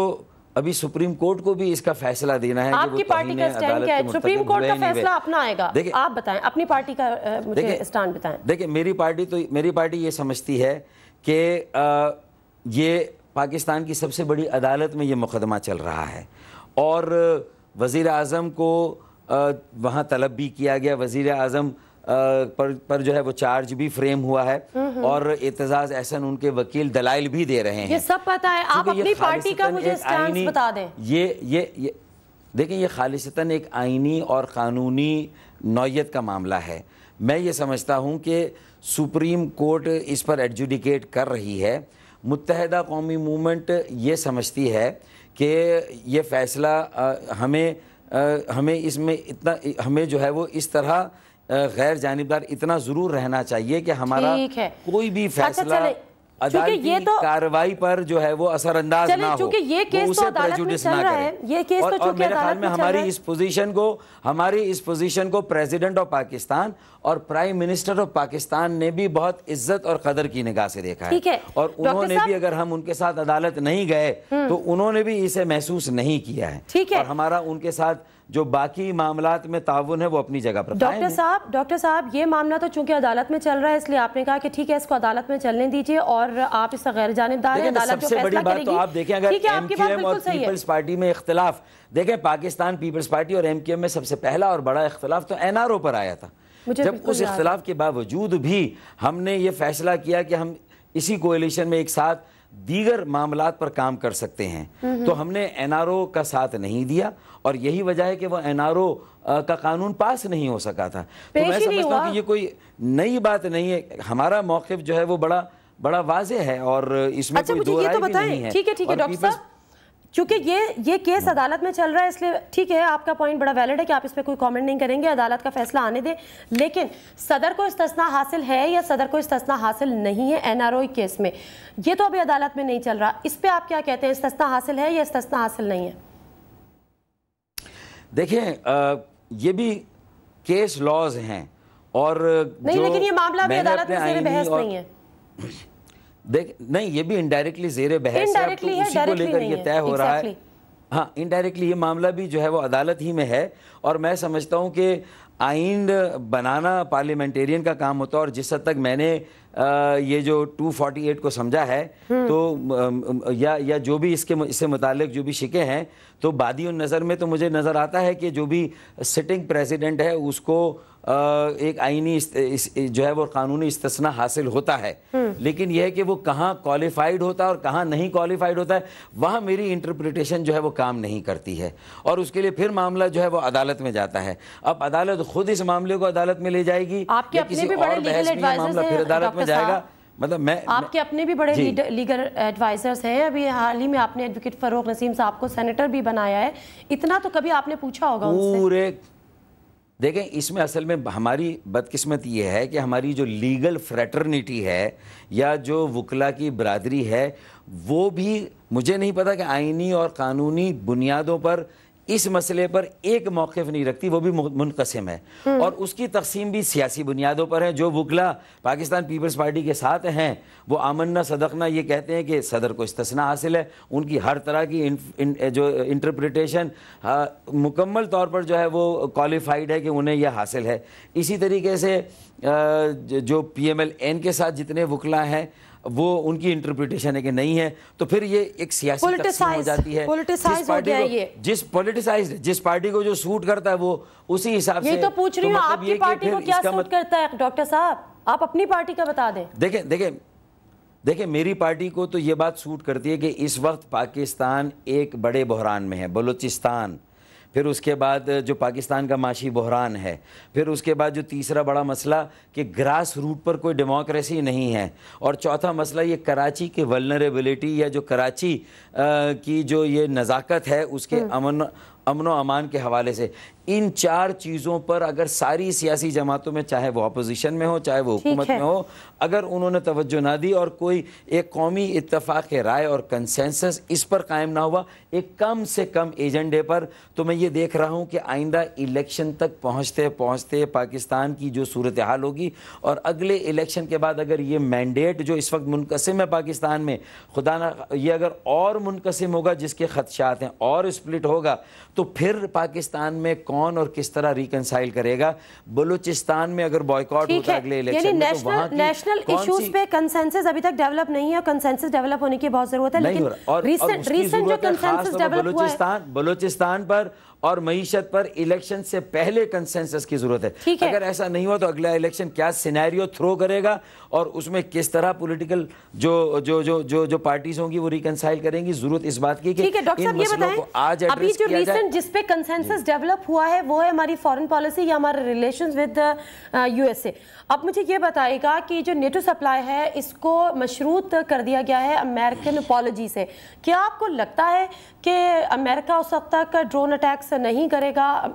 ابھی سپریم کورٹ کو بھی اس کا فیصلہ دینا ہے آپ کی پارٹی کا سٹینڈ کیا ہے؟ سپریم کورٹ کا فیصلہ اپنا آئے گا۔ آپ بتائیں اپنی پارٹی کا مجھے سٹینڈ بتائیں۔ دیکھیں میری پارٹی تو میری پارٹی یہ سمجھتی ہے کہ یہ پاکستان کی سب سے بڑی عدالت میں یہ مقدمہ چل رہا ہے۔ اور وزیر اعظم کو وہاں طلب بھی کیا گیا۔ وزیر اعظم پر پر جو ہے وہ چارج بھی فریم ہوا ہے اور اعتزاز احسن ان کے وکیل دلائل بھی دے رہے ہیں۔ یہ سب پتا ہے۔ آپ اپنی پارٹی کا مجھے سٹانس بتا دیں۔ یہ یہ دیکھیں یہ خالصتاً ایک آئینی اور قانونی نوعیت کا معاملہ ہے۔ میں یہ سمجھتا ہوں کہ سپریم کورٹ اس پر ایڈجوڈیکیٹ کر رہی ہے۔ متحدہ قومی مومنٹ یہ سمجھتی ہے کہ یہ فیصلہ ہمیں ہمیں اس میں اتنا ہمیں جو ہے وہ اس طرح غیر جانبدار اتنا ضرور رہنا چاہیے کہ ہمارا کوئی بھی فیصلہ عدالتی کاروائی پر جو ہے وہ اثر انداز نہ ہو یہ کیس تو عدالت میں چل رہا ہے۔ یہ کیس تو چونکہ عدالت میں ہماری اس پوزیشن کو ہماری اس پوزیشن کو پریزیڈنٹ آف پاکستان اور پرائم منسٹر آف پاکستان نے بھی بہت عزت اور قدر کی نگاہ سے دیکھا ہے۔ اور انہوں نے بھی اگر ہم ان کے ساتھ عدالت نہیں گئے تو انہوں نے بھی اسے محسوس نہیں کیا ہے۔ اور ہمارا ان کے ساتھ جو باقی معاملات میں تعاون ہے وہ اپنی جگہ پر ڈاکٹر صاحب ڈاکٹر صاحب یہ معاملہ تو چونکہ عدالت میں چل رہا ہے اس لیے آپ نے کہا کہ ٹھیک ہے اس کو عدالت میں چلنے دیجیے اور آپ اس کا غیر جانبدار ہیں عدالت جو فیصلہ کرے گی۔ تو آپ دیکھیں اگر ایم کیو ایم اور پیپلز پارٹی میں اختلاف دیکھیں پاکستان پیپلز پارٹی اور ایم کیو ایم میں سب سے پہلا اور بڑا اختلاف تو این آر او پر آیا تھا۔ جب اس اختلاف کے باوجود بھی ہم نے یہ فیصلہ کیا کہ ہم اسی کوئلیشن میں ایک ساتھ دیگر معاملات پر کام کر سکتے ہیں۔ تو ہم نے این آر او کا ساتھ نہیں دیا اور یہی وجہ ہے کہ وہ این آر او کا قانون پاس نہیں ہو سکا تھا۔ تو میں سمجھتا ہوں کہ یہ کوئی نئی بات نہیں ہے۔ ہمارا موقف جو ہے وہ بڑا بڑا واضح ہے اور اس میں اچھا، کوئی دو رائے بھی نہیں ہے۔ ٹھیک ہے ٹھیک ہے ڈاکٹر صاحب چونکہ یہ یہ کیس عدالت میں چل رہا ہے اس لیے ٹھیک ہے آپ کا پوائنٹ بڑا ویلڈ ہے کہ آپ اس پہ کوئی کامنٹ نہیں کریں گے عدالت کا فیصلہ آنے دیں۔ لیکن صدر کو استثناء حاصل ہے یا صدر کو استثناء حاصل نہیں ہے این آر او کیس میں؟ یہ تو ابھی عدالت میں نہیں چل رہا۔ اس پہ آپ کیا کہتے ہیں؟ استثناء حاصل ہے یا استثناء حاصل نہیں ہے؟ دیکھیں یہ بھی کیس لاز ہیں اور نہیں لیکن یہ معاملہ بھی عدالت میں زیر بحث نہیں ہے۔ دیکھ نہیں یہ بھی انڈائریکٹلی زیر بحث ہے تو اسی کو لے کر یہ طے ہو رہا ہے۔ ہاں انڈائریکٹلی یہ معاملہ بھی جو ہے وہ عدالت ہی میں ہے۔ اور میں سمجھتا ہوں کہ آئین بنانا پارلیمنٹیرین کا کام ہوتا ہے اور جس حد تک میں نے یہ جو ٹو فورٹی ایٹ کو سمجھا ہے تو یا یا جو بھی اس کے اس سے متعلق جو بھی شکے ہیں تو بادی النظر میں تو مجھے نظر آتا ہے کہ جو بھی سٹنگ پریزیڈنٹ ہے اس کو ایک آئینی جو ہے وہ قانونی استثناء حاصل ہوتا ہے۔ لیکن یہ ہے کہ وہ کہاں کوالیفائیڈ ہوتا ہے اور کہاں نہیں کوالیفائیڈ ہوتا ہے وہاں میری انٹرپریٹیشن جو ہے وہ کام نہیں کرتی ہے۔ اور اس کے لیے پھر معاملہ جو ہے وہ عدالت میں جاتا ہے۔ اب عدالت خود اس معاملے کو عدالت میں لے جائے گی۔ یا کسی اور بحث بھی معاملہ پھر عدالت میں جائے گا۔ مطلب میں آپ کے اپنے بھی بڑے لیگر جی۔ ایڈوائزرز ہیں۔ ابھی حال ہی میں آپ نے ایڈوکیٹ فروغ نسیم صاحب کو سینیٹر بھی بنایا ہے۔ اتنا تو کبھی آپ نے پوچھا ہوگا ان سے؟ پورے دیکھیں، اس میں اصل میں ہماری بدقسمت یہ ہے کہ ہماری جو لیگل فریٹرنیٹی ہے یا جو وکلا کی برادری ہے، وہ بھی مجھے نہیں پتا کہ آئینی اور قانونی بنیادوں پر اس مسئلے پر ایک موقف نہیں رکھتی وہ بھی منقسم ہے۔ اور اس کی تقسیم بھی سیاسی بنیادوں پر ہے۔ جو وکلا پاکستان پیپلز پارٹی کے ساتھ ہیں وہ آمنہ صدقنا یہ کہتے ہیں کہ صدر کو استثناء حاصل ہے۔ ان کی ہر طرح کی جو انٹرپریٹیشن مکمل طور پر جو ہے وہ کوالیفائڈ ہے کہ انہیں یہ حاصل ہے۔ اسی طریقے سے جو پی ایم ایل این کے ساتھ جتنے وکلا ہیں وہ ان کی انٹرپریٹیشن ہے کہ نہیں ہے تو پھر یہ ایک سیاسی تقسیم ہو جاتی ہے۔ جس پولیٹیسائز جس پارٹی کو جو سوٹ کرتا ہے وہ اسی حساب سے یہ تو پوچھ رہی ہوں آپ مطلب کی پارٹی کو کیا سوٹ کرتا ہے؟ ڈاکٹر صاحب آپ اپنی پارٹی کا بتا دیں۔ دیکھیں دیکھیں دیکھیں میری پارٹی کو تو یہ بات سوٹ کرتی ہے کہ اس وقت پاکستان ایک بڑے بحران میں ہے بلوچستان۔ پھر اس کے بعد جو پاکستان کا معاشی بحران ہے پھر اس کے بعد جو تیسرا بڑا مسئلہ کہ گراس روٹ پر کوئی ڈیموکریسی نہیں ہے۔ اور چوتھا مسئلہ یہ کراچی کے ولنریبلٹی یا جو کراچی کی جو یہ نزاکت ہے اس کے امن امن و امان کے حوالے سے۔ ان چار چیزوں پر اگر ساری سیاسی جماعتوں میں چاہے وہ اپوزیشن میں ہو چاہے وہ حکومت میں ہو اگر انہوں نے توجہ نہ دی اور کوئی ایک قومی اتفاق رائے اور کنسنسس اس پر قائم نہ ہوا ایک کم سے کم ایجنڈے پر تو میں یہ دیکھ رہا ہوں کہ آئندہ الیکشن تک پہنچتے پہنچتے پاکستان کی جو صورتحال ہوگی اور اگلے الیکشن کے بعد اگر یہ مینڈیٹ جو اس وقت منقسم ہے پاکستان میں خدا نہ یہ اگر اور منقسم ہوگا جس کے خدشات ہیں اور اسپلٹ ہوگا تو پھر پاکستان میں کون اور کس طرح ریکنسائل کرے گا؟ بلوچستان میں اگر بوائیکاٹ ہوتا اگلے الیکشن یعنی میں تو وہاں کی نیشنل ایشوز پہ کنسنسس ابھی تک ڈیولپ نہیں ہے کنسنسس ڈیولپ ہونے کی بہت ضرورت ہے لیکن ریسنٹ جو کنسنسس ڈیولپ ہوا ہے بلوچستان پر اور معیشت پر الیکشن سے پہلے کنسنسس کی ضرورت ہے۔ اگر ایسا نہیں ہوا تو اگلا الیکشن کیا سینیریو تھرو کرے گا اور اس میں کس طرح پولیٹیکل جو جو جو جو جو پارٹیز ہوں گی وہ ریکنسائل کریں گی۔ ضرورت اس بات کی کہ ان مسئلوں کو آج ایڈریس کیا جائے۔ ابھی جو جس پہ کنسنسس ڈیولپ ہوا ہے وہ ہے ہماری فورن پالیسی یا ہمارے relations with U S A اب مجھے یہ بتائے گا کہ جو نیٹو سپلائی ہے اس کو مشروط کر دیا گیا ہے امریکن پالوجی سے۔ کیا آپ کو لگتا ہے کہ امریکہ اس وقت تک ڈرون اٹیکس نہیں کرے گا۔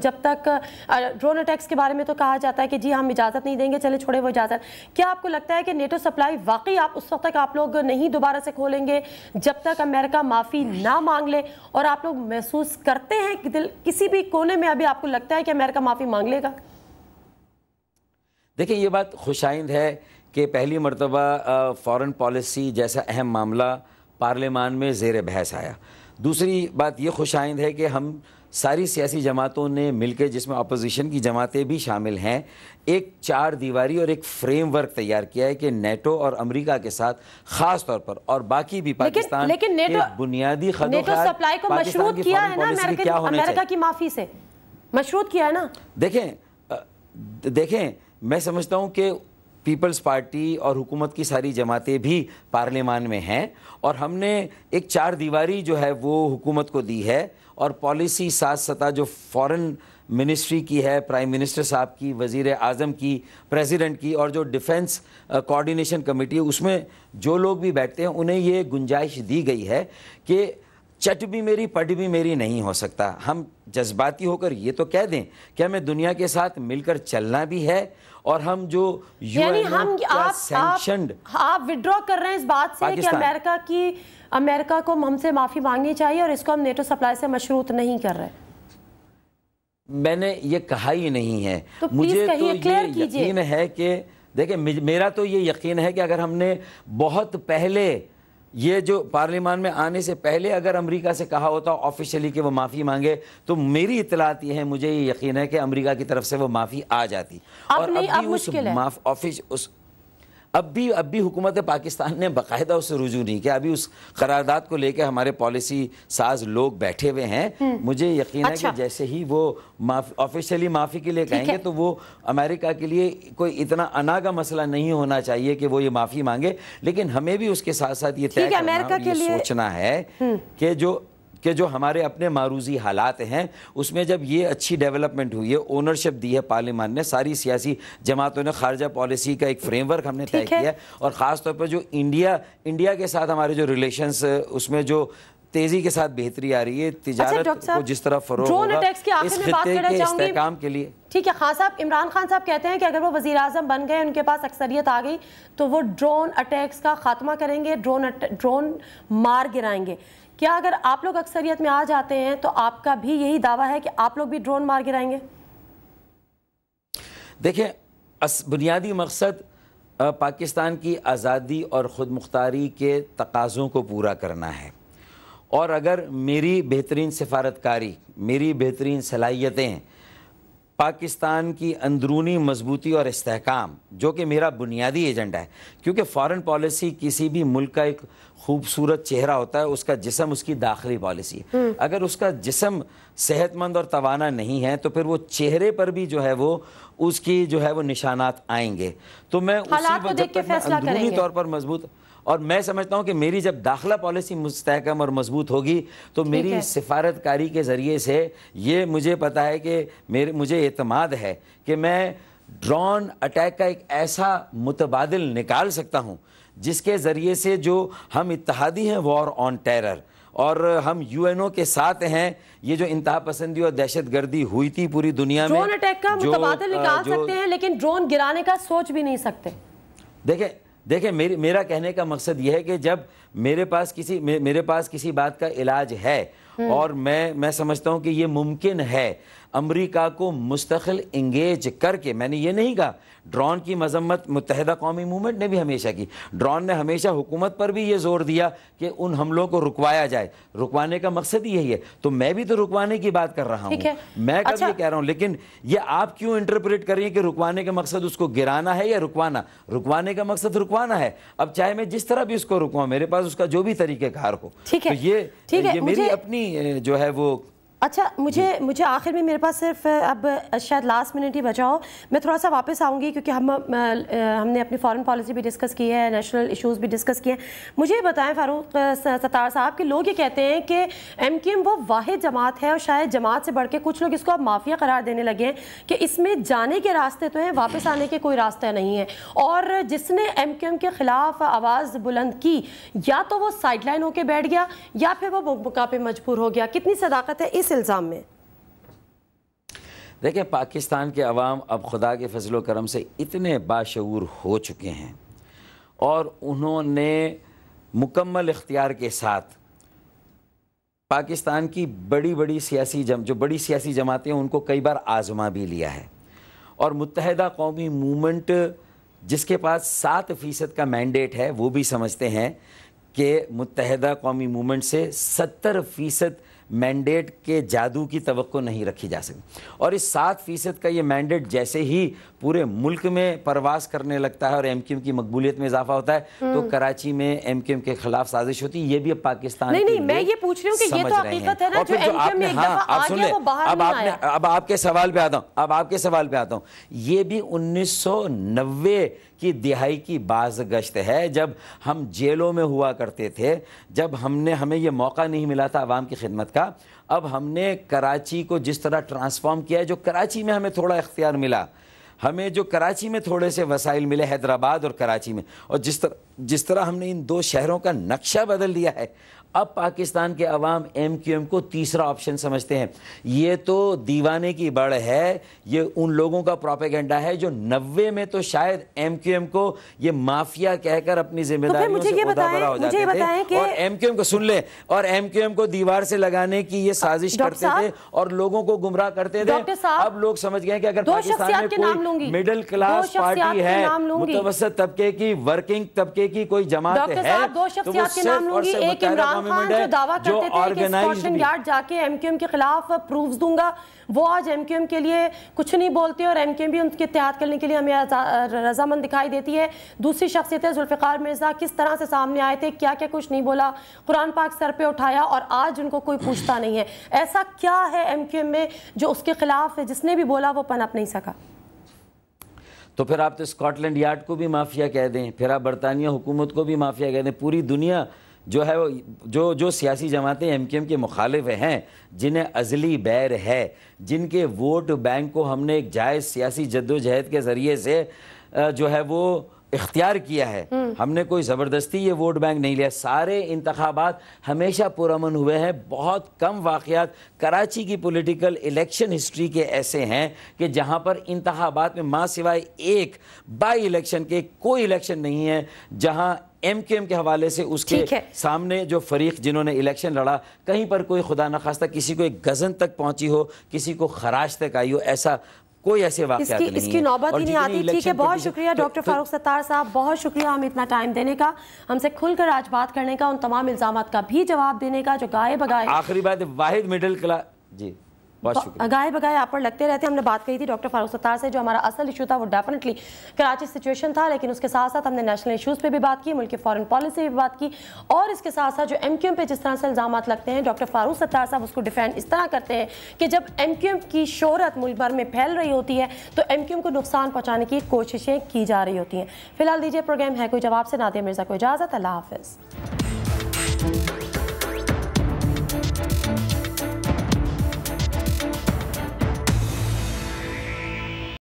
جب تک ڈرون اٹیکس کے بارے میں تو کہا جاتا ہے کہ جی ہم اجازت نہیں دیں گے، چلے چھوڑے وہ اجازت۔ کیا آپ کو لگتا ہے کہ نیٹو سپلائی واقعی آپ اس وقت تک آپ لوگ نہیں دوبارہ سے کھولیں گے جب تک امریکہ معافی نہ مانگ لے؟ اور آپ لوگ محسوس کرتے ہیں کہ دل، کسی بھی کونے میں ابھی آپ کو لگتا ہے کہ امریکہ معافی مانگ لے گا؟ دیکھیں، یہ بات خوش آئند ہے کہ پہلی مرتبہ فورن پالیسی جیسا اہم معاملہ پارلیمان میں زیر بحث آیا۔ دوسری بات یہ خوش آئند ہے کہ ہم ساری سیاسی جماعتوں نے مل کے جس میں اپوزیشن کی جماعتیں بھی شامل ہیں ایک چار دیواری اور ایک فریم ورک تیار کیا ہے کہ نیٹو اور امریکہ کے ساتھ خاص طور پر اور باقی بھی پاکستان لیکن نیٹو بنیادی نیٹو سپلائی کو مشروط کیا ہے نا امریکہ کی معافی سے۔ مشروط کیا ہے نا؟ دیکھیں دیکھیں میں سمجھتا ہوں کہ پیپلز پارٹی اور حکومت کی ساری جماعتیں بھی پارلیمان میں ہیں اور ہم نے ایک چار دیواری جو ہے وہ حکومت کو دی ہے اور پالیسی ساتھ سطح جو فورن منسٹری کی ہے، پرائم منسٹر صاحب کی، وزیر اعظم کی، پریزیڈنٹ کی اور جو ڈیفنس کوارڈینیشن کمیٹی ہے، اس میں جو لوگ بھی بیٹھتے ہیں، انہیں یہ گنجائش دی گئی ہے کہ چٹ بھی میری پٹ بھی میری نہیں ہو سکتا۔ ہم جذباتی ہو کر یہ تو کہہ دیں کہ ہمیں دنیا کے ساتھ مل کر چلنا بھی ہے اور ہم جو یعنی ہم آپ وڈرا کر رہے ہیں اس بات سے کہ امریکہ کی امریکہ کو ہم سے معافی مانگنی چاہیے اور اس کو ہم نیٹو سپلائی سے مشروط نہیں کر رہے۔ میں نے یہ کہا ہی نہیں ہے۔ مجھے تو یہ یقین ہے کہ دیکھیں میرا تو یہ یقین ہے کہ اگر ہم نے بہت پہلے یہ جو پارلیمان میں آنے سے پہلے اگر امریکہ سے کہا ہوتا آفیشلی کہ وہ معافی مانگے تو میری اطلاعات یہ ہے مجھے یہ یقین ہے کہ امریکہ کی طرف سے وہ معافی آ جاتی۔ اور اب بھی اس اب بھی اب بھی حکومت پاکستان نے باقاعدہ اس سے رجوع نہیں کیا۔ ابھی اس قرارداد کو لے کے ہمارے پالیسی ساز لوگ بیٹھے ہوئے ہیں۔ مجھے یقین ہے کہ اچھا۔ جیسے ہی وہ آفیشلی معافی کے لیے کہیں گے تو وہ امریکہ کے لیے کوئی اتنا انا کا مسئلہ نہیں ہونا چاہیے کہ وہ یہ معافی مانگے۔ لیکن ہمیں بھی اس کے ساتھ ساتھ یہ طے کرنا یہ سوچنا ہے کہ جو کہ جو ہمارے اپنے معروضی حالات ہیں اس میں جب یہ اچھی ڈیولپمنٹ ہوئی ہے اونرشپ دی ہے پارلیمان نے ساری سیاسی جماعتوں نے خارجہ پالیسی کا ایک فریم ورک ہم نے طے کیا ہے۔ اور خاص طور پر جو انڈیا انڈیا کے ساتھ ہمارے جو ریلیشنز اس میں جو تیزی کے ساتھ بہتری آ رہی ہے اچھا، تجارت کو جس طرح فروغ ہوگا اس خطے کے استحکام کے لیے۔ ٹھیک ہے خان صاحب عمران خان صاحب کہتے ہیں کہ اگر وہ وزیر اعظم بن گئے ان کے پاس اکثریت آ گئی تو وہ ڈرون اٹیکس کا خاتمہ کریں گے ڈرون مار گرائیں گے۔ کیا اگر آپ لوگ اکثریت میں آ جاتے ہیں تو آپ کا بھی یہی دعویٰ ہے کہ آپ لوگ بھی ڈرون مار گرائیں گے؟ دیکھیں بنیادی مقصد پاکستان کی آزادی اور خود مختاری کے تقاضوں کو پورا کرنا ہے۔ اور اگر میری بہترین سفارتکاری، میری بہترین صلاحیتیں پاکستان کی اندرونی مضبوطی اور استحکام جو کہ میرا بنیادی ایجنڈا ہے کیونکہ فارن پالیسی کسی بھی ملک کا ایک خوبصورت چہرہ ہوتا ہے اس کا جسم اس کی داخلی پالیسی ہے۔ اگر اس کا جسم صحت مند اور توانا نہیں ہے تو پھر وہ چہرے پر بھی جو ہے وہ اس کی جو ہے وہ نشانات آئیں گے۔ تو میں اسی پر اندرونی طور پر مضبوط اور میں سمجھتا ہوں کہ میری جب داخلہ پالیسی مستحکم اور مضبوط ہوگی تو میری سفارت کاری کے ذریعے سے یہ مجھے پتا ہے کہ مجھے اعتماد ہے کہ میں ڈرون اٹیک کا ایک ایسا متبادل نکال سکتا ہوں جس کے ذریعے سے جو ہم اتحادی ہیں وار آن ٹیرر اور ہم یو این او کے ساتھ ہیں۔ یہ جو انتہا پسندی اور دہشت گردی ہوئی تھی پوری دنیا میں ڈرون اٹیک کا متبادل نکال سکتے ہیں لیکن ڈرون گرانے کا سوچ بھی نہیں سکتے۔ دیکھیں دیکھیں میرا کہنے کا مقصد یہ ہے کہ جب میرے پاس کسی میرے پاس کسی بات کا علاج ہے اور میں میں سمجھتا ہوں کہ یہ ممکن ہے امریکہ کو مستقل انگیج کر کے میں نے یہ نہیں کہا ڈرون کی مذمت متحدہ قومی مومنٹ نے بھی ہمیشہ کی۔ ڈرون نے ہمیشہ حکومت پر بھی یہ زور دیا کہ ان حملوں کو رکوایا جائے۔ رکوانے کا مقصد یہی ہے۔ تو میں بھی تو رکوانے کی بات کر رہا ہوں۔ میں کب اچھا۔ یہ کہہ رہا ہوں لیکن یہ آپ کیوں انٹرپریٹ کر رہی ہیں کہ رکوانے کا مقصد اس کو گرانا ہے یا رکوانا؟ رکوانے کا مقصد رکوانا ہے۔ اب چاہے میں جس طرح بھی اس کو رکواؤں میرے پاس اس کا جو بھی طریقہ کار ہو۔ تو یہ میری اپنی جو ہے وہ اچھا مجھے جی۔ مجھے آخر میں میرے پاس صرف اب شاید لاسٹ منٹ ہی بچاؤ میں تھوڑا سا واپس آؤں گی کیونکہ ہم ہم نے اپنی فارن پالیسی بھی ڈسکس کی ہے نیشنل ایشوز بھی ڈسکس کیے ہیں۔ مجھے بتائیں فاروق ستار صاحب کہ لوگ یہ کہتے ہیں کہ ایم کیو ایم وہ واحد جماعت ہے اور شاید جماعت سے بڑھ کے کچھ لوگ اس کو اب مافیا قرار دینے لگے ہیں کہ اس میں جانے کے راستے تو ہیں واپس آنے کے کوئی راستہ نہیں ہے۔ اور جس نے ایم کیو ایم کے خلاف آواز بلند کی یا تو وہ سائڈ لائن ہو کے بیٹھ گیا یا پھر وہ بکا پہ مجبور ہو گیا۔ کتنی صداقت ہے اس الزام میں۔ دیکھیں، پاکستان کے عوام اب خدا کے فضل و کرم سے اتنے باشعور ہو چکے ہیں اور انہوں نے مکمل اختیار کے ساتھ پاکستان کی بڑی بڑی سیاسی جم، جو بڑی سیاسی جماعتیں ہیں، ان کو کئی بار آزما بھی لیا ہے۔ اور متحدہ قومی مومنٹ جس کے پاس سات فیصد کا مینڈیٹ ہے، وہ بھی سمجھتے ہیں کہ متحدہ قومی مومنٹ سے ستر فیصد مینڈیٹ کے جادو کی توقع نہیں رکھی جا سکتی۔ اور اس سات فیصد کا یہ مینڈیٹ جیسے ہی پورے ملک میں پرواز کرنے لگتا ہے اور ایم کیو ایم کی مقبولیت میں اضافہ ہوتا ہے تو کراچی میں ایم کیو ایم کے خلاف سازش ہوتی۔ ہے یہ بھی اب پاکستان نہیں نہیں میں یہ پوچھ رہی ہوں کہ یہ تو حقیقت ہے نا جو ایم کیو ایم ایک دفعہ آ گیا وہ باہر نہیں آیا۔ اب آپ کے سوال پہ آتا ہوں اب آپ کے سوال پہ آتا ہوں یہ بھی انیس سو نوے کی دہائی کی باز گشت ہے۔ جب ہم جیلوں میں ہوا کرتے تھے جب ہم نے ہمیں یہ موقع نہیں ملا تھا عوام کی خدمت کا اب ہم نے کراچی کو جس طرح ٹرانسفارم کیا ہے، جو کراچی میں ہمیں تھوڑا اختیار ملا، ہمیں جو کراچی میں تھوڑے سے وسائل ملے، حیدرآباد اور کراچی میں، اور جس طرح جس طرح ہم نے ان دو شہروں کا نقشہ بدل دیا ہے اب پاکستان کے عوام ایم کیو ایم کو تیسرا آپشن سمجھتے ہیں۔ یہ تو دیوانے کی بڑھ ہے یہ ان لوگوں کا پروپیگنڈا ہے جو نوے میں تو شاید ایم کیو ایم کو یہ مافیا کہہ کر اپنی ذمہ داریوں سے برا ہو جاتے تھے۔ اور ایم کیو ایم کو سن لیں۔ اور ایم کیو ایم کو دیوار سے لگانے کی یہ سازش کرتے تھے اور لوگوں کو گمراہ کرتے تھے۔ اب لوگ سمجھ گئے کہ اگر پاکستان میں کوئی میڈل کلاس پارٹی ہے متوسط طبقے کی ورکنگ طبقے کی کوئی جماعت ہے تو وہ صرف اور صرف متحدہ خان جو دعویٰ کرتے تھے کہ اسکاٹلنڈ یارڈ جا کے ایم کیو ایم کے خلاف پروفز دوں گا۔ وہ آج ایم کیو ایم کے لیے کچھ نہیں بولتے اور ایم کیو ایم بھی ان کے اتحاد کرنے کے لیے ہمیں رضامند دکھائی دیتی ہے۔ دوسری شخصیت ہے ذوالفقار مرزا۔ کس طرح سے سامنے آئے تھے؟ کیا کیا کچھ نہیں بولا۔ قرآن پاک سر پہ اٹھایا اور آج ان کو کوئی پوچھتا نہیں ہے۔ ایسا کیا ہے ایم کیو ایم میں جو اس کے خلاف جس نے بھی بولا وہ پنپ نہیں سکا۔ تو پھر آپ تو اسکاٹلینڈ یارڈ کو بھی مافیا کہہ دیں پھر آپ برطانیہ حکومت کو بھی مافیا کہہ دیں پوری دنیا جو ہے جو جو سیاسی جماعتیں ایم کیو ایم کے مخالف ہیں جنہیں ازلی بیر ہے جن کے ووٹ بینک کو ہم نے ایک جائز سیاسی جد و جہد کے ذریعے سے جو ہے وہ اختیار کیا ہے۔ ہم نے کوئی زبردستی یہ ووٹ بینک نہیں لیا۔ سارے انتخابات ہمیشہ پرامن ہوئے ہیں۔ بہت کم واقعات کراچی کی پولیٹیکل الیکشن ہسٹری کے ایسے ہیں کہ جہاں پر انتخابات میں ماں سوائے ایک بائی الیکشن کے کوئی الیکشن نہیں ہے جہاں ایم کیو ایم کے حوالے سے اس کے سامنے جو فریق جنہوں نے الیکشن لڑا کہیں پر کوئی خدا نخواستہ کسی کو ایک گزن تک پہنچی ہو کسی کو خراش تک آئی ہو ایسا کوئی ایسے واقعات نہیں اس کی نوبت ہی نہیں آتی۔ ٹھیک ہے بہت شکریہ ڈاکٹر فاروق ستار صاحب بہت شکریہ ہم اتنا ٹائم دینے کا۔ ہم سے کھل کر آج بات کرنے کا ان تمام الزامات کا بھی جواب دینے کا جو گائے بگائے آخری بات واحد مڈل کلاس جی۔ گائے بگائے آپ پر لگتے رہتے ہیں۔ ہم نے بات کہی تھی ڈاکٹر فاروق ستار سے جو ہمارا اصل ایشو تھا وہ ڈیفنیٹلی کراچی سچویشن تھا لیکن اس کے ساتھ ساتھ ہم نے نیشنل ایشوز پہ بھی بات کی ملک کی فورن پالیسی پہ بھی بات کی اور اس کے ساتھ ساتھ جو ایم کیو ایم پہ جس طرح سے الزامات لگتے ہیں ڈاکٹر فاروق ستار صاحب اس کو ڈیفینڈ اس طرح کرتے ہیں کہ جب ایم کیو ایم کی شہرت ملک بھر میں پھیل رہی ہوتی ہے تو ایم کیو ایم کو نقصان پہنچانے کی کوششیں کی جا رہی ہوتی ہیں۔ فی الحال دیجیے پروگرام ہے کوئی جواب سے نادیہ مرزا کو اجازت اللہ حافظ۔